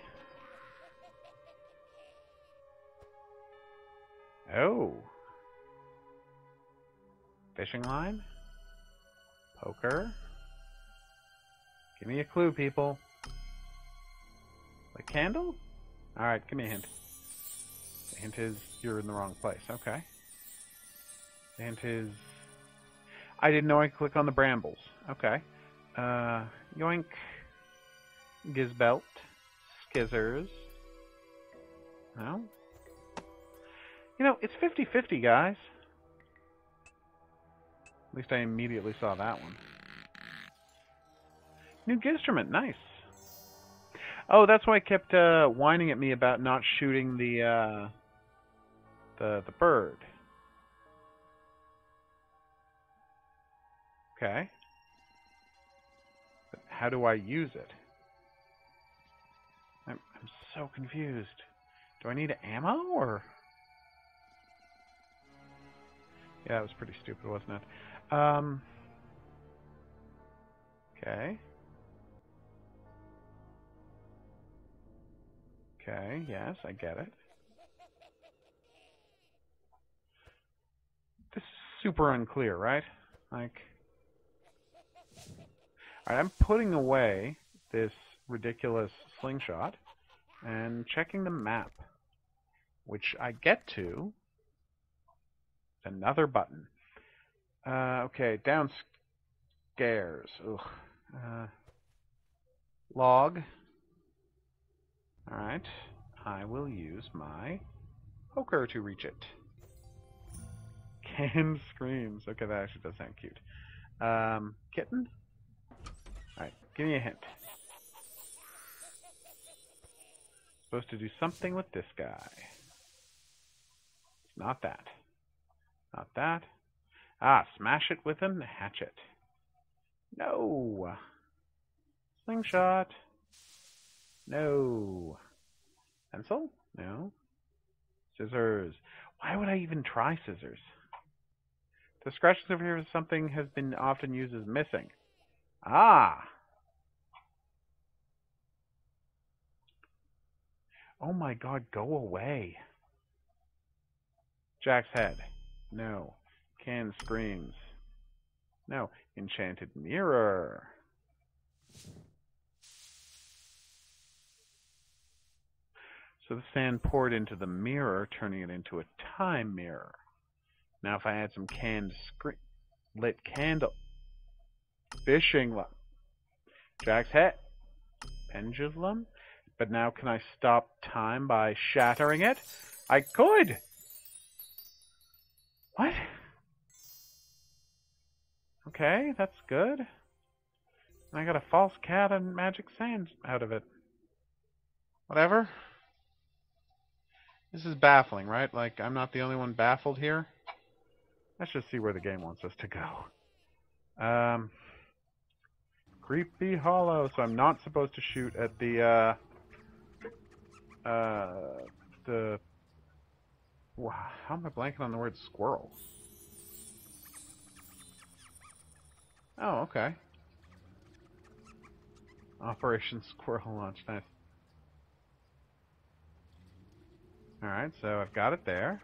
Oh. Fishing line? Poker? Give me a clue, people. The candle? Alright, give me a hint. The hint is you're in the wrong place. Okay. The his... I didn't know I could click on the brambles. Okay. Uh, yoink. Gizbelt. Skizzers. No? You know, it's 50-50, guys. At least I immediately saw that one. New instrument, nice. Oh, that's why I kept uh, whining at me about not shooting the uh, the the bird. Okay. But how do I use it? I'm, I'm so confused. Do I need ammo or? Yeah, that was pretty stupid, wasn't it? Um. Okay. Okay, yes, I get it. This is super unclear, right? Like, I'm putting away this ridiculous slingshot and checking the map, which I get to. Another button. Uh, okay, downstairs. Ugh. Uh, log. Alright, I will use my poker to reach it. <laughs> Canned screams. Okay, that actually does sound cute. Um, kitten? Give me a hint. Supposed to do something with this guy. It's not that. Not that. Ah, smash it with a hatchet. No. Slingshot. No. Pencil? No. Scissors. Why would I even try scissors? The scratches over here is something has been often used as missing. Ah. Oh my god, go away. Jack's head. No. Canned screams. No. Enchanted mirror. So the sand poured into the mirror, turning it into a time mirror. Now if I add some canned screen, lit candle, fishing line, Jack's head, pendulum. But now can I stop time by shattering it? I could. What? Okay, that's good. I got a false cat and magic sand out of it. Whatever. This is baffling, right? Like, I'm not the only one baffled here. Let's just see where the game wants us to go. Um, creepy hollow. So I'm not supposed to shoot at the, uh, uh, the, wow, how am I blanking on the word squirrel? Oh, okay. Operation <laughs> Squirrel Launch, nice. Alright, so I've got it there.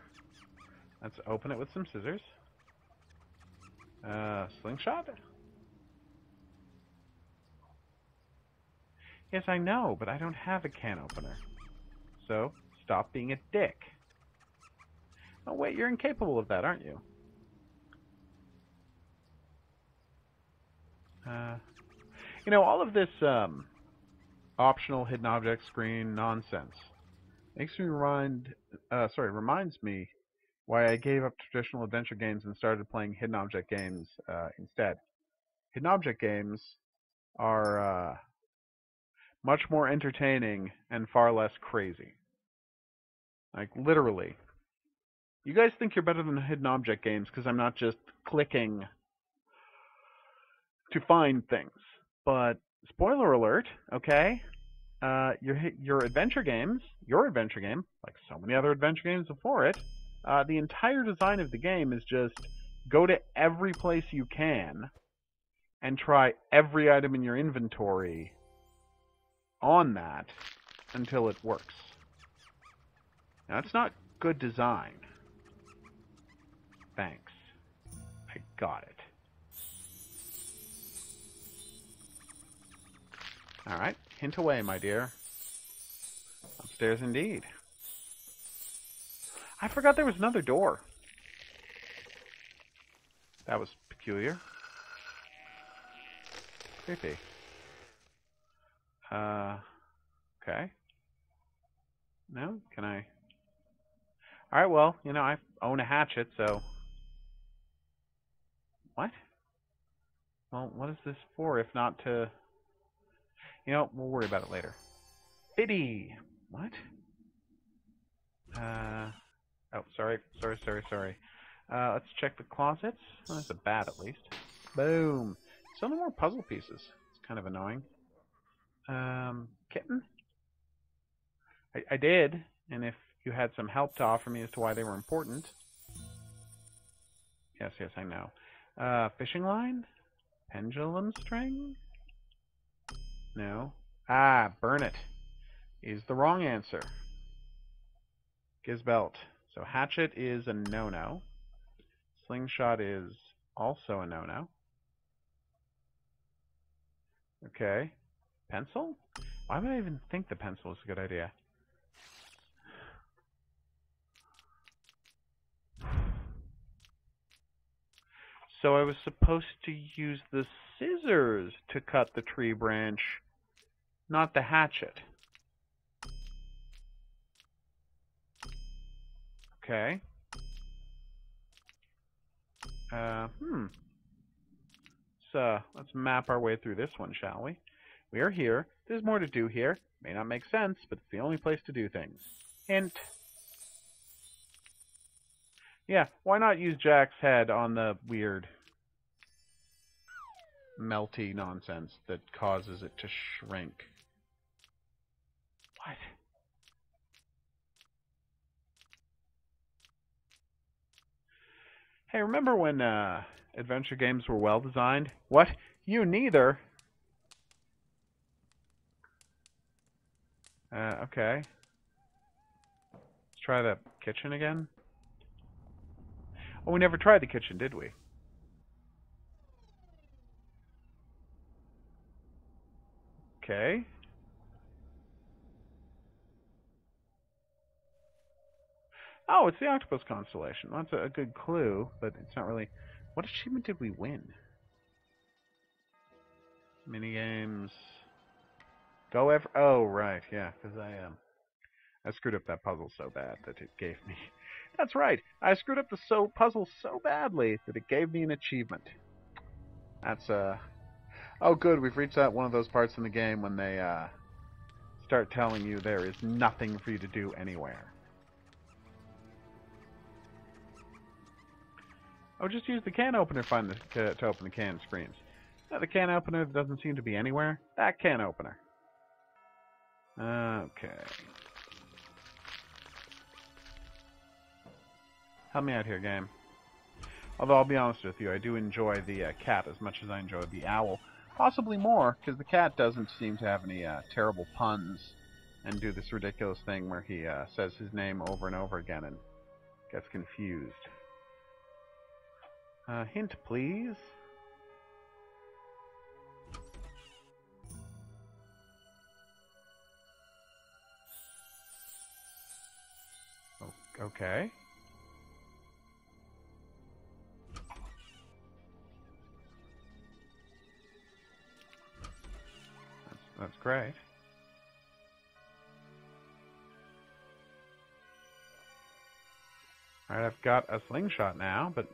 Let's open it with some scissors. Uh, slingshot? Yes, I know, but I don't have a can opener. So, stop being a dick. Oh wait, you're incapable of that, aren't you? Uh, you know, all of this um, optional hidden object screen nonsense makes me remind, uh, sorry, reminds me why I gave up traditional adventure games and started playing hidden object games uh, instead. Hidden object games are uh, much more entertaining and far less crazy. Like, literally. You guys think you're better than hidden object games because I'm not just clicking to find things. But, spoiler alert, okay? Uh, your your adventure games, your adventure game, like so many other adventure games before it, uh, the entire design of the game is just go to every place you can and try every item in your inventory on that until it works. Now, it's not good design. Thanks. I got it. Alright, hint away, my dear. Upstairs indeed. I forgot there was another door. That was peculiar. Creepy. Uh, okay. No? Can I? Alright, well, you know, I own a hatchet, so... What? Well, what is this for if not to... You know, we'll worry about it later. Biddy! What? Uh... Oh, sorry, sorry, sorry, sorry. Uh, let's check the closets. Well, that's a bat, at least. Boom. Still no more puzzle pieces. It's kind of annoying. Um, kitten? I, I did, and if you had some help to offer me as to why they were important. Yes, yes, I know. Uh, fishing line? Pendulum string? No. Ah, burn it is the wrong answer. Gizbelt. So hatchet is a no-no. Slingshot is also a no-no. Okay. Pencil? Why would I even think the pencil is a good idea? So I was supposed to use the scissors to cut the tree branch, not the hatchet. Okay. Uh, hmm. So, let's map our way through this one, shall we? We are here. There's more to do here. May not make sense, but it's the only place to do things. Hint. Yeah, why not use Jack's head on the weird melty nonsense that causes it to shrink? What? Hey, remember when uh, adventure games were well designed? What? You neither? Uh, okay. Let's try the kitchen again. Oh, we never tried the kitchen, did we? Okay. Oh, it's the Octopus Constellation. That's a, good clue, but it's not really... What achievement did we win? Minigames... Go ever... Oh, right, yeah, because I, um... I screwed up that puzzle so bad that it gave me... <laughs> That's right, I screwed up the so puzzle so badly that it gave me an achievement. That's, uh... Oh, good, we've reached that one of those parts in the game when they, uh... Start telling you there is nothing for you to do anywhere. Oh, just use the can opener find the, to, to open the can screens. Uh, the can opener doesn't seem to be anywhere. That can opener. Okay. Help me out here, game. Although I'll be honest with you, I do enjoy the uh, cat as much as I enjoy the owl. Possibly more, because the cat doesn't seem to have any uh, terrible puns and do this ridiculous thing where he uh, says his name over and over again and gets confused. Uh, hint, please. Okay. That's, great. Alright, I've got a slingshot now, but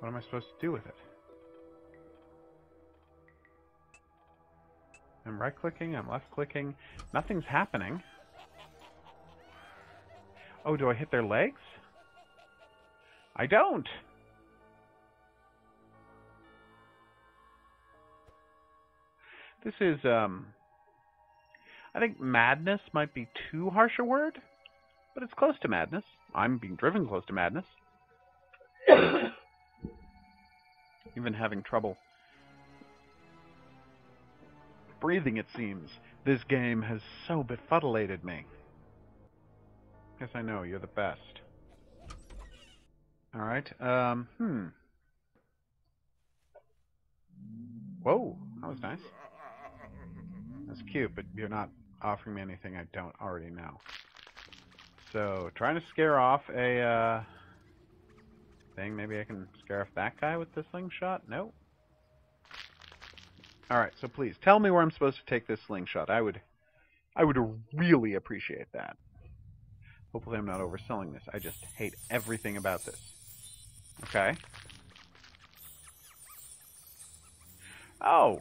what am I supposed to do with it? I'm right clicking, I'm left clicking. Nothing's happening. Oh, do I hit their legs? I don't. This is, um, I think madness might be too harsh a word, but it's close to madness. I'm being driven close to madness. <coughs> Even having trouble breathing, it seems. This game has so befuddlated me. Yes, I know, you're the best. Alright, um, hmm. Whoa, that was nice. That's cute, but you're not offering me anything I don't already know. So, trying to scare off a, uh, thing. Maybe I can scare off that guy with the slingshot? No. Alright, so please, tell me where I'm supposed to take this slingshot. I would, I would really appreciate that. Hopefully I'm not overselling this. I just hate everything about this. Okay. Oh.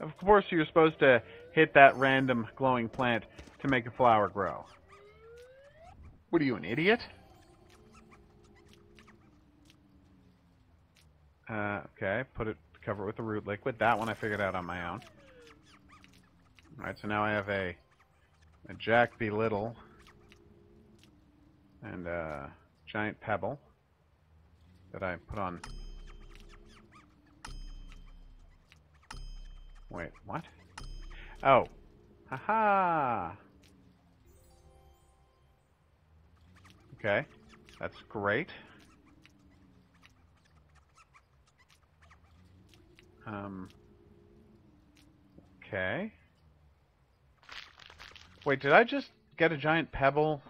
Of course you're supposed to hit that random glowing plant to make a flower grow. What are you, an idiot? Uh, okay, put it, cover it with the root liquid. That one I figured out on my own. Alright, so now I have a, a Jack B. Little and a giant pebble that I put on. Wait, what? Oh. Haha! Okay, that's great. Um. Okay. Wait, did I just get a giant pebble?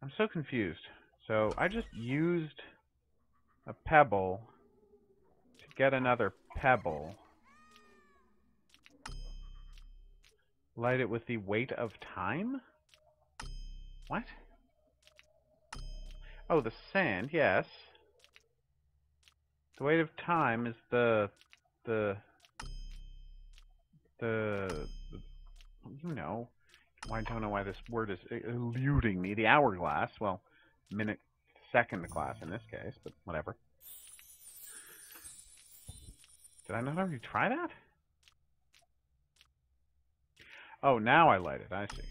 I'm so confused. So I just used a pebble to get another pebble. Light it with the weight of time? What? Oh, the sand, yes. The weight of time is the the the, you know. I don't know why this word is eluding me. The hourglass. Well, minute second class in this case, but whatever. Did I not already try that? Oh, now I light it. I see.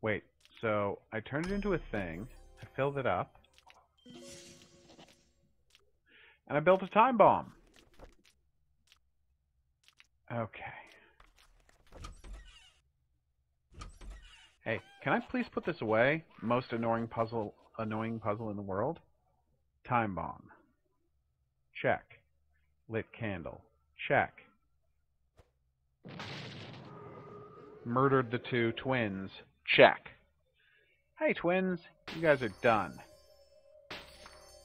Wait, so I turned it into a thing. I filled it up. And I built a time bomb. Okay. Hey, can I please put this away? Most annoying puzzle annoying puzzle in the world? Time bomb. Check. Lit candle. Check. Murdered the two twins. Check. Hey twins, you guys are done.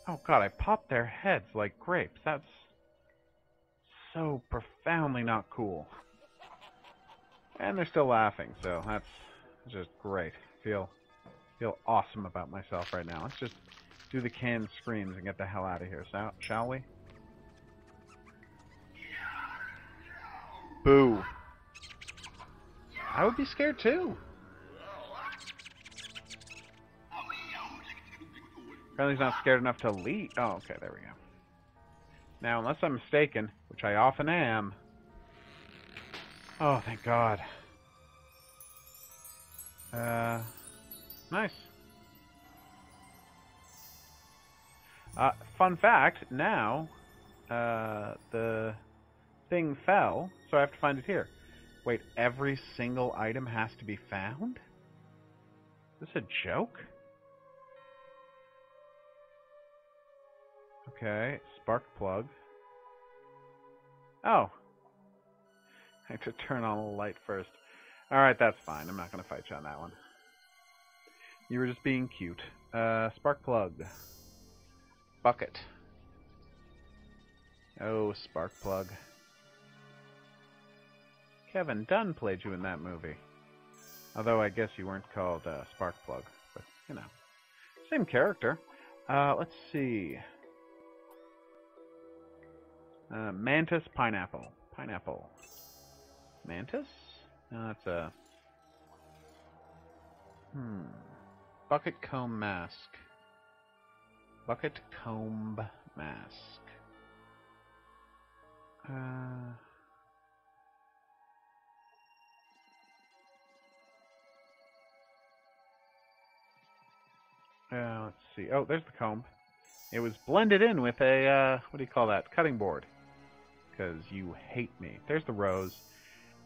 Oh god, I popped their heads like grapes. That's so profoundly not cool. And they're still laughing, so that's just great. Feel feel awesome about myself right now. Let's just do the canned screams and get the hell out of here, so, shall we? Boo. I would be scared too. Apparently he's not scared enough to leap. Oh, okay, there we go. Now, unless I'm mistaken, which I often am. Oh, thank God. Uh, nice. Uh, fun fact, now, uh, the thing fell, so I have to find it here. Wait, every single item has to be found? Is this a joke? Okay, spark plug. Oh. I have to turn on the light first. Alright, that's fine. I'm not going to fight you on that one. You were just being cute. Uh, spark plug. Bucket. Oh, spark plug. Kevin Dunn played you in that movie. Although I guess you weren't called uh, Sparkplug, but you know, same character. Uh, let's see. Uh, mantis pineapple. Pineapple. Mantis? No, that's a. Hmm. Bucket comb mask. Bucket comb mask. Uh. Uh, let's see. Oh, there's the comb. It was blended in with a, uh, what do you call that? Cutting board. Because you hate me. There's the rose.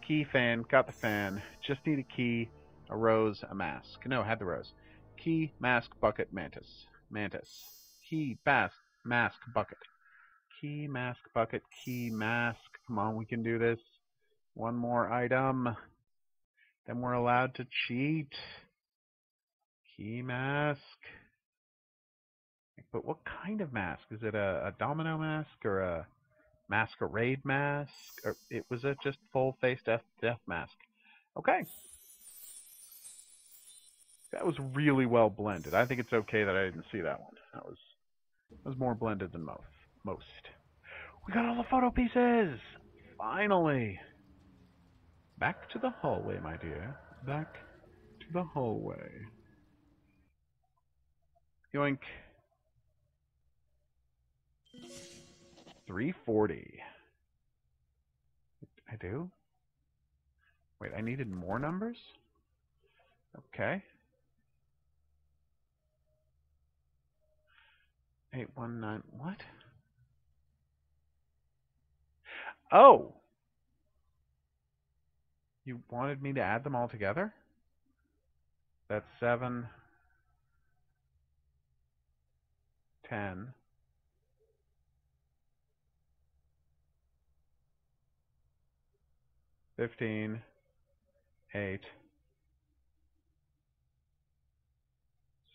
Key fan, got the fan. Just need a key, a rose, a mask. No, had the rose. Key, mask, bucket, mantis. Mantis. Key, mask, mask, bucket. Key, mask, bucket, key, mask. Come on, we can do this. One more item. Then we're allowed to cheat. Key mask. But what kind of mask? Is it a, a domino mask or a masquerade mask? Or it was a just full face death death mask. Okay. That was really well blended. I think it's okay that I didn't see that one. That was that was more blended than most. Most. We got all the photo pieces. Finally. Back to the hallway, my dear. Back to the hallway. Yoink. 340. I do? Wait, I needed more numbers? Okay. 819, what? Oh! You wanted me to add them all together? That's 7, 10, Fifteen, eight,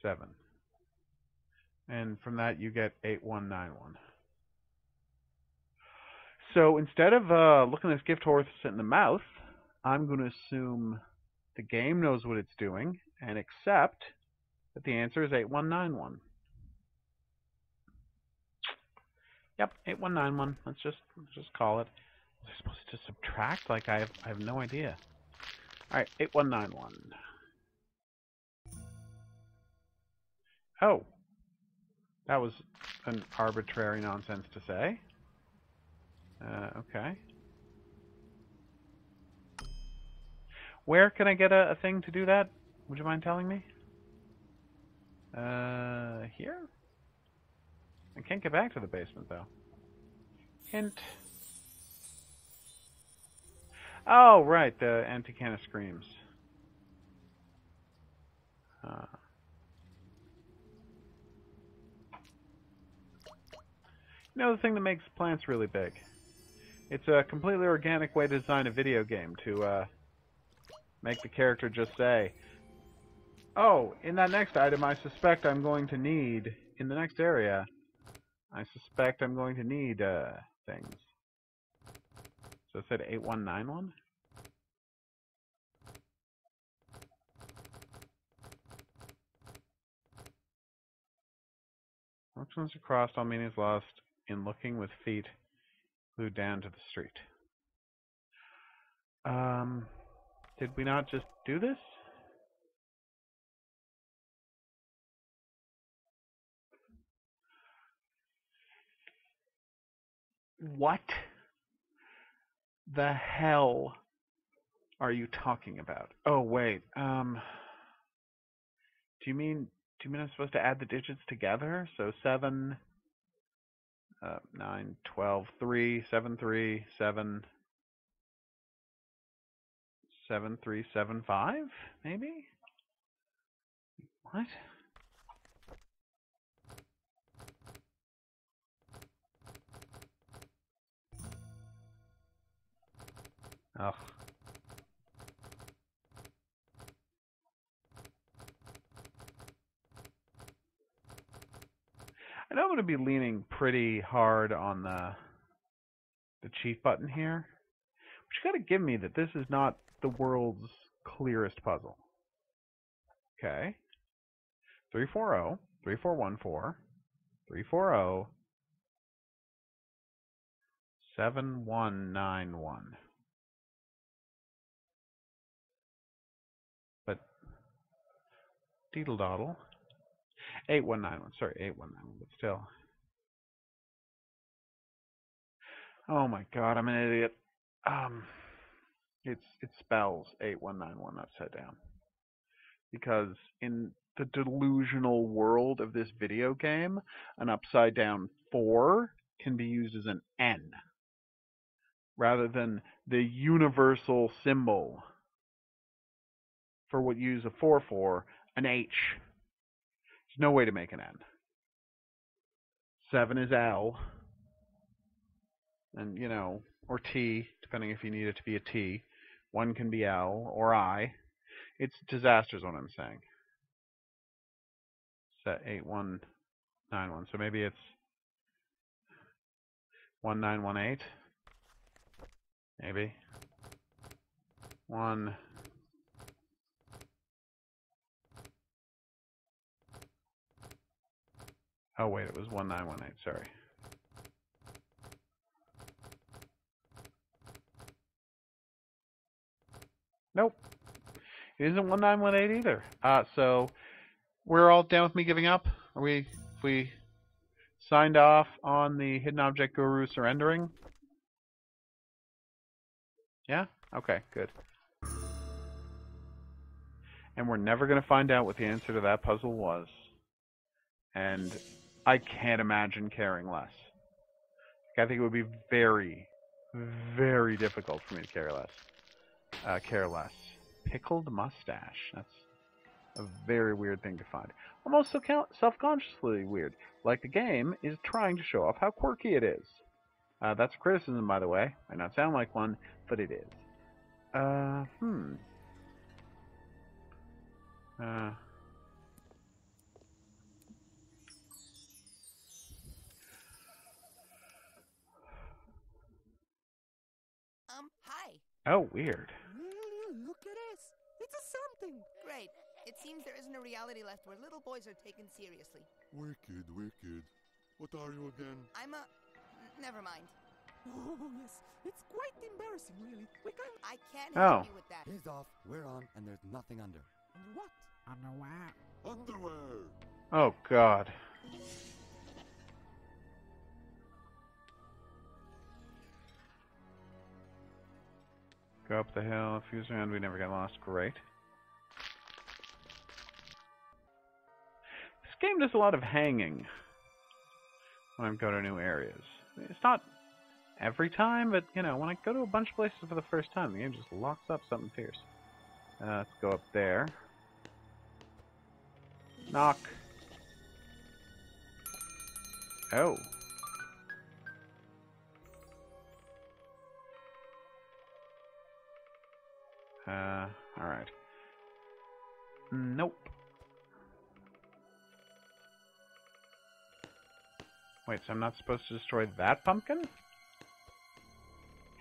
seven, and from that you get eight one nine one. So instead of uh, looking at this gift horse in the mouth, I'm going to assume the game knows what it's doing and accept that the answer is 8191. Yep, 8191. Let's just let's just call it. Was I supposed to subtract? Like I have I have no idea. All right, 8191. Oh. That was an arbitrary nonsense to say. Uh, okay. Where can I get a, a thing to do that? Would you mind telling me? Uh, here? I can't get back to the basement, though. Hint. Oh, right, the empty can of screams. Uh, you know the thing that makes plants really big? It's a completely organic way to design a video game to uh, make the character just say, Oh, in that next item I suspect I'm going to need, in the next area, I suspect I'm going to need uh, things. So it said 8191? Options are crossed, all meaning is lost in looking with feet glued down to the street. Um, did we not just do this? What the hell are you talking about? Oh wait, um do you mean do you mean I'm supposed to add the digits together? So seven uh, 9, 12, 3, 7, 3, 7, 7, 3, 7, 5, maybe? What? I know I'm going to be leaning pretty hard on the the cheat button here. But you got to give me that this is not the world's clearest puzzle. Okay. 340, 3414, 340, 7191. Deedle doddle. 8191, sorry, 8191, but still. Oh my god, I'm an idiot. Um, it's it spells 8191 upside down. Because in the delusional world of this video game, an upside down 4 can be used as an N rather than the universal symbol for what you use a 4 for, an H. There's no way to make an N. 7 is L. And, you know, or T, depending if you need it to be a T. 1 can be L or I. It's disasters what I'm saying. Set 8191. So maybe it's 1918. Maybe. 1 Oh wait, it was 1918, sorry. Nope. It isn't 1918 either. Uh, so we're all down with me giving up? Are we? We signed off on the hidden object guru surrendering? Yeah. Okay. Good. And we're never gonna find out what the answer to that puzzle was. And I can't imagine caring less. I think it would be very, very difficult for me to care less. Uh, care less. Pickled mustache. That's a very weird thing to find. Almost self-consciously weird. Like the game is trying to show off how quirky it is. Uh, that's a criticism, by the way. Might not sound like one, but it is. Uh, hmm. Uh,
Um, hi.
Oh, weird.
look at this. It's a something. Great. It seems there isn't a reality left where little boys are taken seriously.
Wicked, wicked. What are you again?
I'm a. n- Never mind.
Oh, yes. It's quite embarrassing, really. We can
I can't
Oh.
help you with that.
He's off. We're on, and there's nothing under. Under what? Underwear.
Underwear!
Oh, God. Go up the hill, fuse around, we never get lost. Great. This game does a lot of hanging when I go to new areas. It's not every time, but, you know, when I go to a bunch of places for the first time, the game just locks up something fierce. Uh, let's go up there. Knock. Oh. Uh, alright. Nope. Wait, so I'm not supposed to destroy that pumpkin?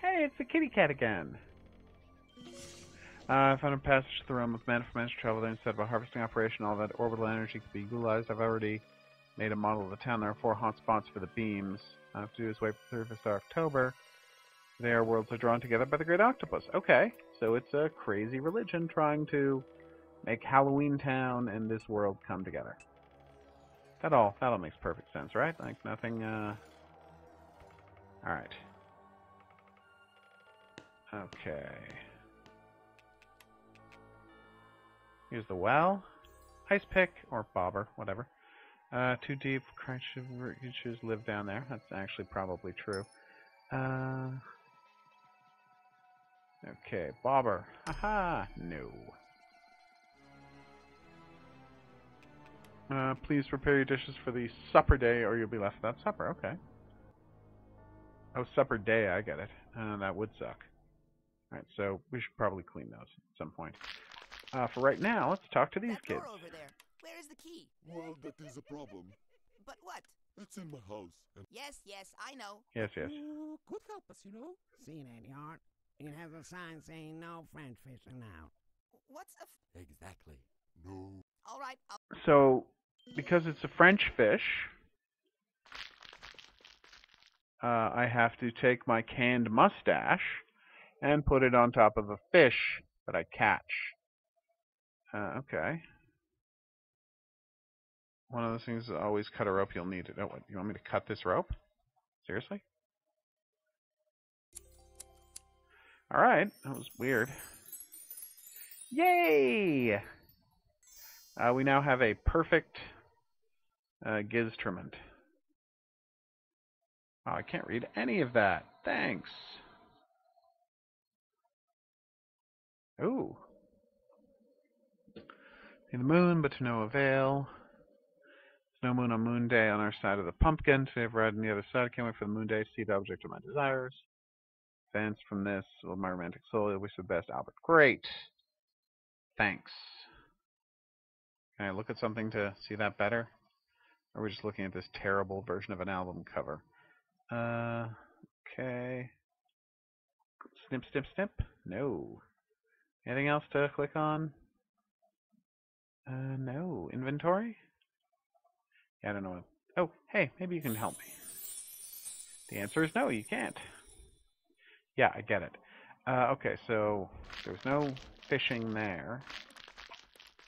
Hey, it's the kitty cat again. Uh, I found a passage to the realm of man for travel there instead of a harvesting operation. All that orbital energy could be utilized. I've already made a model of the town. There are four hot spots for the beams. All I have to do is wait for the 31st of October. Their worlds are drawn together by the great octopus. Okay, so it's a crazy religion trying to make Halloween Town and this world come together. That all that all makes perfect sense, right? Like nothing. uh... All right. Okay. Here's the well. Ice pick or bobber, whatever. Uh, too deep. Creatures live down there. That's actually probably true. Uh, okay, bobber. Haha. No. Uh, please prepare your dishes for the supper day, or you'll be left without supper. Okay. Oh, supper day. I get it. Uh, that would suck. All right, so we should probably clean those at some point. Uh, for right now, let's talk to these
that
kids.
door over there. Where is the key?
Well, that is a problem.
But what?
It's in my house,
Yes, yes, I know.
Yes, yes.
You could help us, you know.
See that yard? It has a sign saying no French fishing now.
What's a? F-
Exactly.
no.
All right, I'll
So, because it's a French fish, uh, I have to take my canned mustache and put it on top of a fish that I catch. Uh, okay. One of those things is always cut a rope, you'll need it. Oh, what, you want me to cut this rope? Seriously? Alright, that was weird. Yay! Uh, we now have a perfect uh, Giztrament. Oh, I can't read any of that. Thanks. Ooh. See the moon, but to no avail. There's no moon on moon day on our side of the pumpkin. Today I've arrived on the other side. Can't wait for the moon day to see the object of my desires. Advance from this, of my romantic soul. I wish the best, Albert. Great. Thanks. Can I look at something to see that better? Or are we just looking at this terrible version of an album cover? Uh, okay. Snip, snip, snip? No. Anything else to click on? Uh, no. Inventory? Yeah, I don't know. Oh, hey, maybe you can help me. The answer is no, you can't. Yeah, I get it. Uh, okay, so there's no fishing there.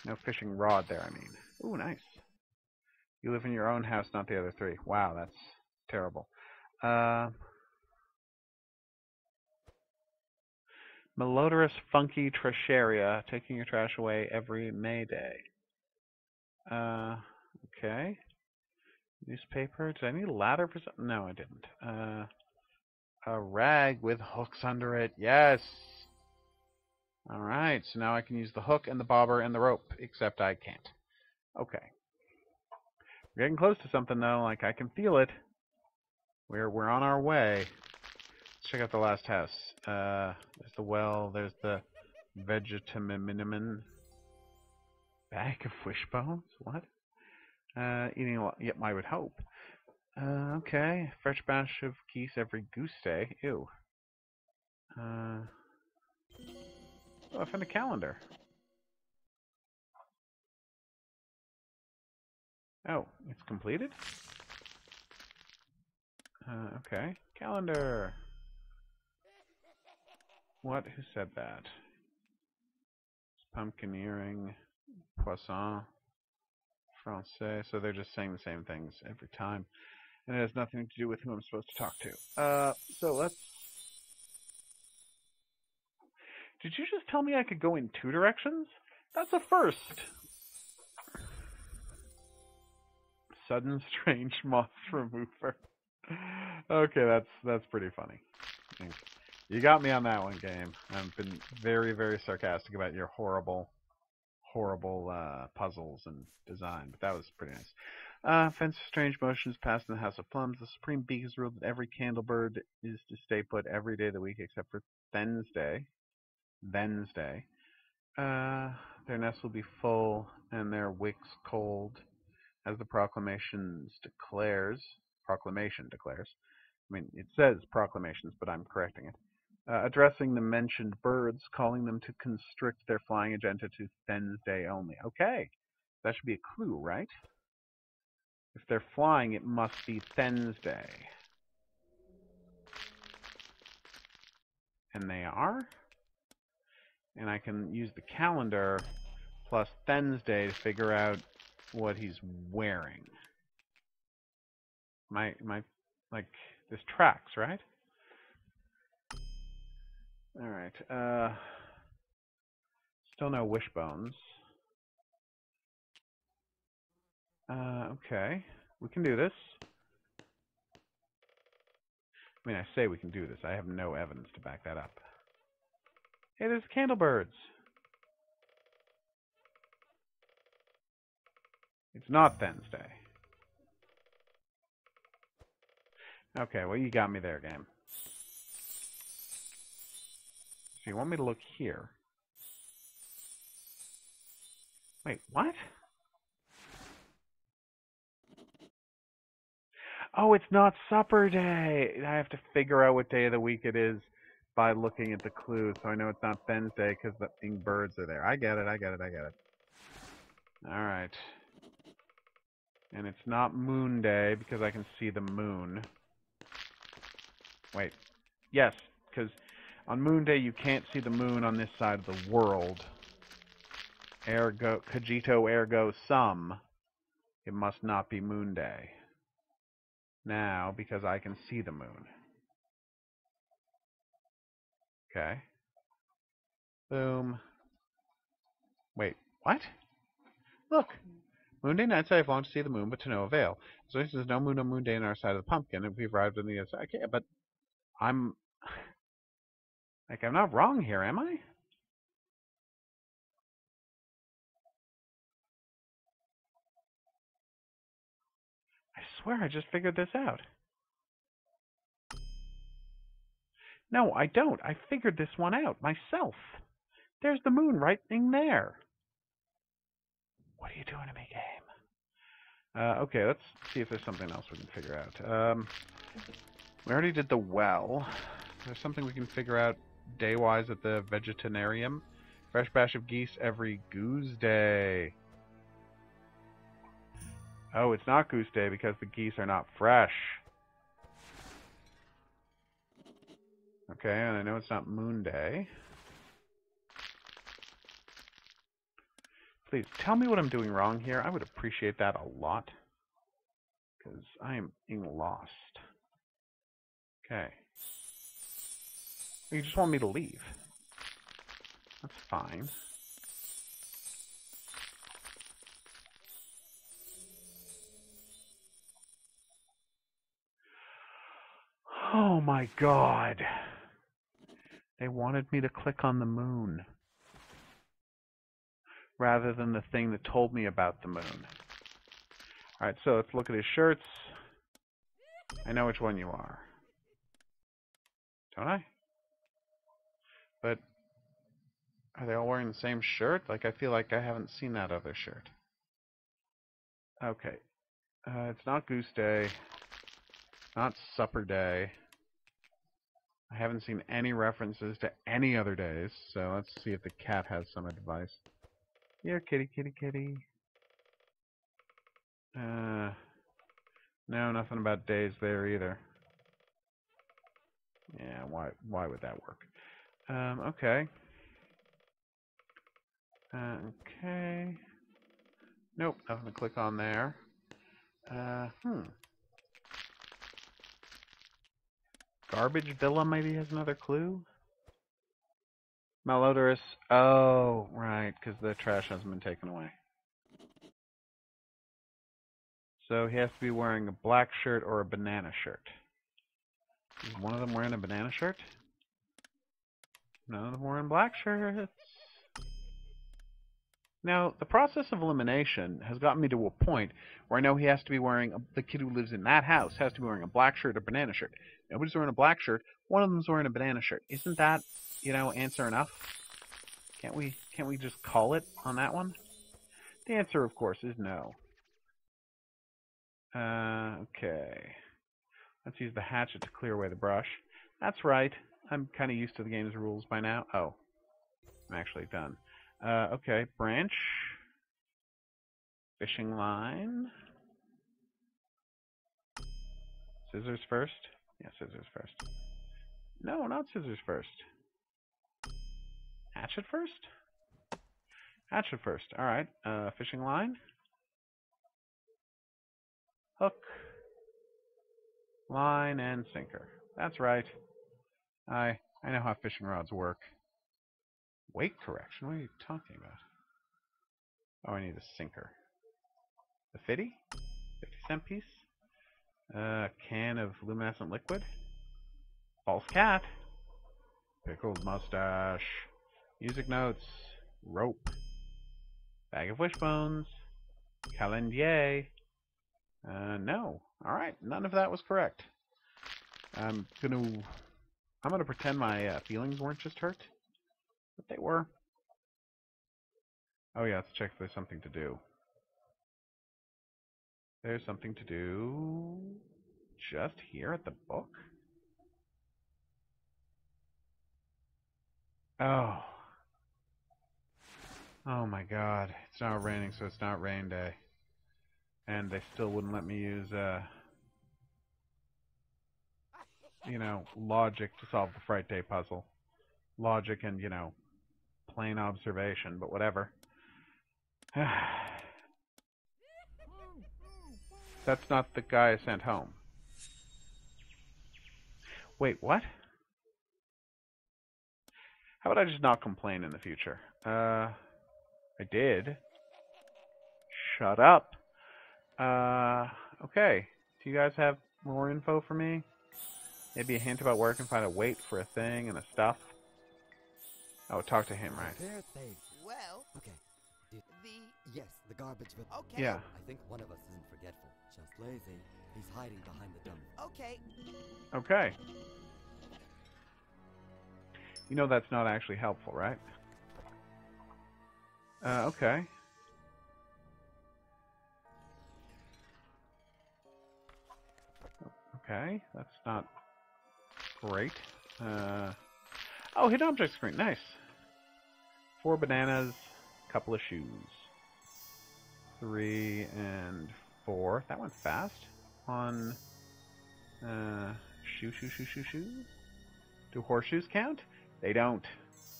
No fishing rod there, I mean. Ooh, nice. You live in your own house, not the other three. Wow, that's terrible. Uh, Malodorous Funky Trasharia, taking your trash away every May Day. Uh, okay. Newspaper. Did I need a ladder for something? No, I didn't. Uh, a rag with hooks under it. Yes. All right. So now I can use the hook and the bobber and the rope, except I can't. Okay. We're getting close to something though. Like I can feel it. We're we're on our way. Let's check out the last house. Uh, there's the well. There's the vegetamin bag of wishbones. What? Uh, eating a lot. Yep, I would hope. Uh, okay. Fresh batch of geese every goose day. Ew. Uh, oh, I found a calendar. Oh, it's completed? Uh, okay. Calendar. What? Who said that? It's Pumpkin earring. Poisson. Francais. So they're just saying the same things every time. And it has nothing to do with who I'm supposed to talk to. Uh, so let's... Did you just tell me I could go in two directions? That's a first! Sudden strange <laughs> moth remover. okay, that's that's pretty funny. You got me on that one, game. I've been very, very sarcastic about your horrible, horrible uh, puzzles and design, but that was pretty nice. Uh, Fence of Strange Motions passed in the House of Plums. The Supreme Beak has ruled that every candlebird is to stay put every day of the week except for Wednesday. Wednesday. Uh, their nests will be full and their wicks cold, as the proclamations declares. Proclamation declares. I mean, it says proclamations, but I'm correcting it. Uh, addressing the mentioned birds, calling them to constrict their flying agenda to Wednesday only. Okay, that should be a clue, right? If they're flying, it must be Wednesday. And they are. And I can use the calendar plus Wednesday to figure out what he's wearing. My my like this tracks, right? All right. Uh, still no wishbones. Uh, okay. We can do this. I mean, I say we can do this. I have no evidence to back that up. Hey, there's candlebirds. It's not Wednesday. Okay, well, you got me there, game. So you want me to look here? Wait, what? Oh, it's not supper day. I have to figure out what day of the week it is by looking at the clue, so I know it's not Wednesday because the thing birds are there. I get it, I get it, I get it. Alright. And it's not moon day because I can see the moon. Wait. Yes, because on moon day you can't see the moon on this side of the world. Ergo, cogito ergo sum. It must not be moon day. Now, because I can see the moon. Okay. Boom. Wait, what? Look, Moonday nights I have longed to see the moon, but to no avail. As long as there's no moon on moon day on our side of the pumpkin, and we've arrived on the other side. Okay, but I'm <sighs> like I'm not wrong here, am I? Swear I just figured this out. No, I don't. I figured this one out myself. There's the moon right in there. What are you doing to me, game? Uh, okay, let's see if there's something else we can figure out. Um, we already did the well. There's something we can figure out day-wise at the vegetarium. Fresh batch of geese every goose day. Oh, it's not goose day because the geese are not fresh. Okay, and I know it's not moon day. Please tell me what I'm doing wrong here. I would appreciate that a lot. Because I am being lost. Okay. You just want me to leave. That's fine. Oh my god. They wanted me to click on the moon. Rather than the thing that told me about the moon. Alright, so let's look at his shirts. I know which one you are. Don't I? But are they all wearing the same shirt? Like I feel like I haven't seen that other shirt. Okay. Uh, it's not Goose Day. Not Supper Day. I haven't seen any references to any other days, so let's see if the cat has some advice. Here, kitty, kitty, kitty. Uh, no, nothing about days there either. Yeah, why why would that work? Um, okay. Uh, okay. Nope, nothing to click on there. Uh, hmm. Garbage Villa maybe has another clue? Malodorous. Oh, right, because the trash hasn't been taken away. So he has to be wearing a black shirt or a banana shirt. Is one of them wearing a banana shirt? None of them wearing black shirts. Now, the process of elimination has gotten me to a point where I know he has to be wearing, a, the kid who lives in that house has to be wearing a black shirt or banana shirt. Nobody's wearing a black shirt. One of them's wearing a banana shirt. Isn't that, you know, answer enough? Can't we, can't we just call it on that one? The answer, of course, is no. Uh, okay. Let's use the hatchet to clear away the brush. That's right. I'm kind of used to the game's rules by now. Oh, I'm actually done. Uh, okay, branch. Fishing line. Scissors first? Yeah, scissors first. No, not scissors first. Hatchet first? Hatchet first. Alright, uh, fishing line. Hook. Line and sinker. That's right. I I know how fishing rods work. Weight correction? What are you talking about? Oh, I need a sinker. The 50? 50 cent piece? A uh, can of luminescent liquid? False cat. Pickled mustache. Music notes. Rope. Bag of wishbones. Calendier. Uh, no. Alright, none of that was correct. I'm gonna... I'm gonna pretend my uh, feelings weren't just hurt. But they were. Oh yeah, let's check if there's something to do. There's something to do just here at the book? Oh. Oh my god. It's not raining, so it's not rain day. And they still wouldn't let me use, uh, you know, logic to solve the Fright Day puzzle. Logic and, you know, plain observation, but whatever. <sighs> That's not the guy I sent home. Wait, what? How about I just not complain in the future? Uh, I did. Shut up. Uh, okay. Do you guys have more info for me? Maybe a hint about where I can find a weight for a thing and a stuff? Oh, talk to him, right?
There, thing.
Well,
Okay. Did,
the
yes, the garbage bin.
okay.
Yeah.
I think one of us isn't forgetful. Just lazy. He's hiding behind the dump.
Okay.
Okay. You know that's not actually helpful, right? Uh, okay. Okay, that's not great. Uh, oh, hidden object screen, nice. Four bananas, couple of shoes. Three and four. That went fast. On uh, shoe, shoe, shoe, shoe, shoe. Do horseshoes count? They don't.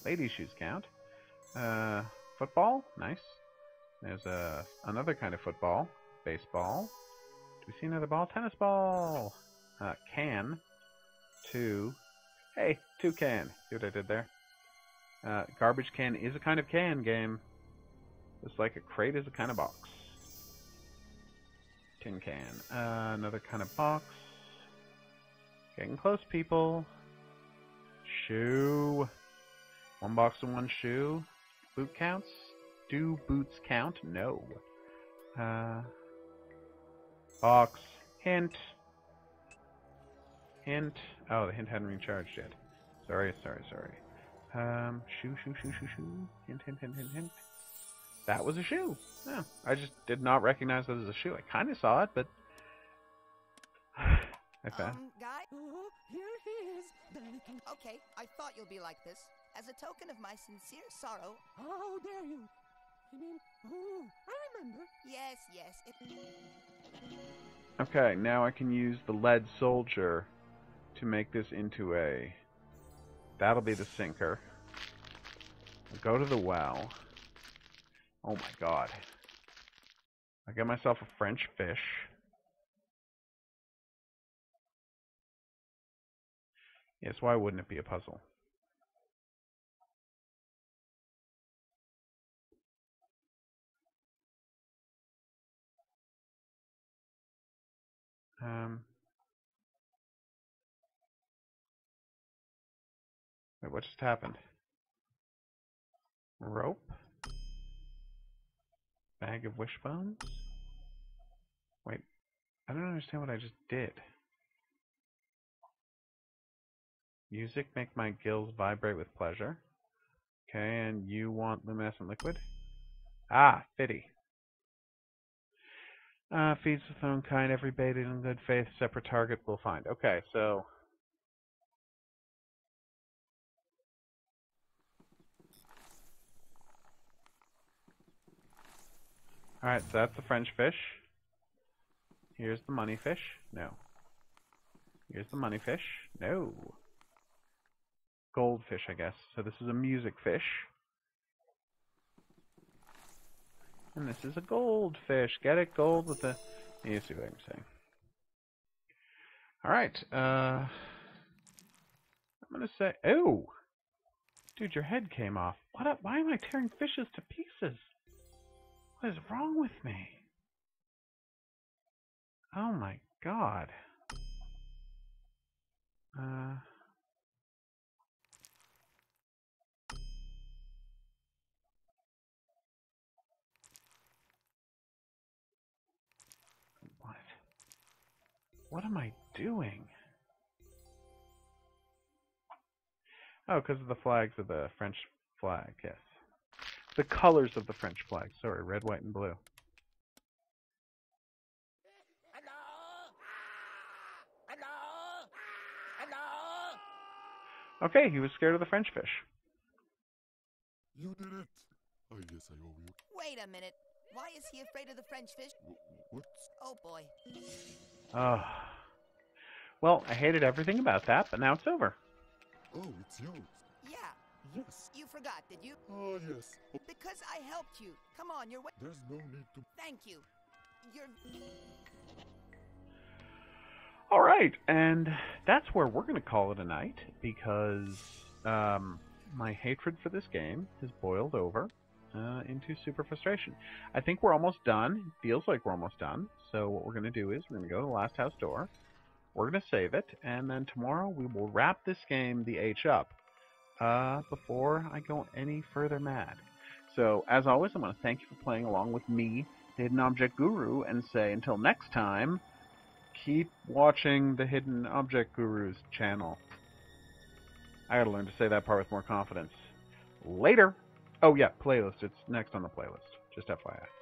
Ladies' shoes count. Uh, football, nice. There's a another kind of football. Baseball. Do we see another ball? Tennis ball. Uh, can. Two. Hey, two can. See what I did there? Uh, garbage can is a kind of can game. Just like a crate is a kind of box. Tin can. Uh, another kind of box. Getting close, people. Shoe. One box and one shoe. Boot counts? Do boots count? No. Uh, box. Hint. Hint. Oh, the hint hadn't recharged yet. Sorry, sorry, sorry. Um, shoe, shoe, shoe, shoe, shoe. Hint, hint, hint, hint, hint. That was a shoe. Yeah, I just did not recognize that as a shoe. I kind of saw it, but <sighs> I found.
Um, guy?
Oh, here he is.
Okay, I thought you'll be like this. As a token of my sincere sorrow,
How dare you? You mean, oh, I remember.
yes, yes, it...
Okay, now I can use the lead soldier to make this into a. That'll be the sinker. Go to the well. Oh my god. I get myself a French fish. Yes, why wouldn't it be a puzzle? Um. Wait, what just happened? Rope? Bag of wishbones? Wait, I don't understand what I just did. Music make my gills vibrate with pleasure. Okay, and you want luminescent liquid? Ah, fitty. Uh, feeds its own kind, every baited in good faith, separate target will find. Okay, so. Alright, so that's the French fish. Here's the money fish. No. Here's the money fish. No. Goldfish, I guess. So this is a music fish. And this is a goldfish. Get it? Gold with the... You see what I'm saying. Alright, uh... I'm gonna say... Oh! Dude, your head came off. What up? Why am I tearing fishes to pieces? What is wrong with me? Oh my god. Uh... What? What am I doing? Oh, because of the flags of the French flag, yes. The colors of the French flag, sorry, red, white, and blue. Okay, he was scared of the French fish.
You did it! Oh, I guess I owe you.
Wait a minute. Why is he afraid of the French fish?
What?
Oh boy.
Oh. Well, I hated everything about that, but now it's over.
Oh, it's yours.
Yeah,
Yes.
you forgot, did you?
Oh, yes. Oh,
Because I helped you. Come on, you're wa-
there's no need to.
Thank you. You're...
All right, and that's where we're going to call it a night because um, my hatred for this game has boiled over uh, into super frustration. I think we're almost done. It feels like we're almost done. So what we're going to do is we're going to go to the last house door. We're going to save it, and then tomorrow we will wrap this game the H up uh, before I go any further mad. So as always, I want to thank you for playing along with me, the Hidden Object Guru, and say until next time keep watching the Hidden Object Guru's channel. I gotta learn to say that part with more confidence. Later! Oh yeah, playlist. It's next on the playlist. Just FYI.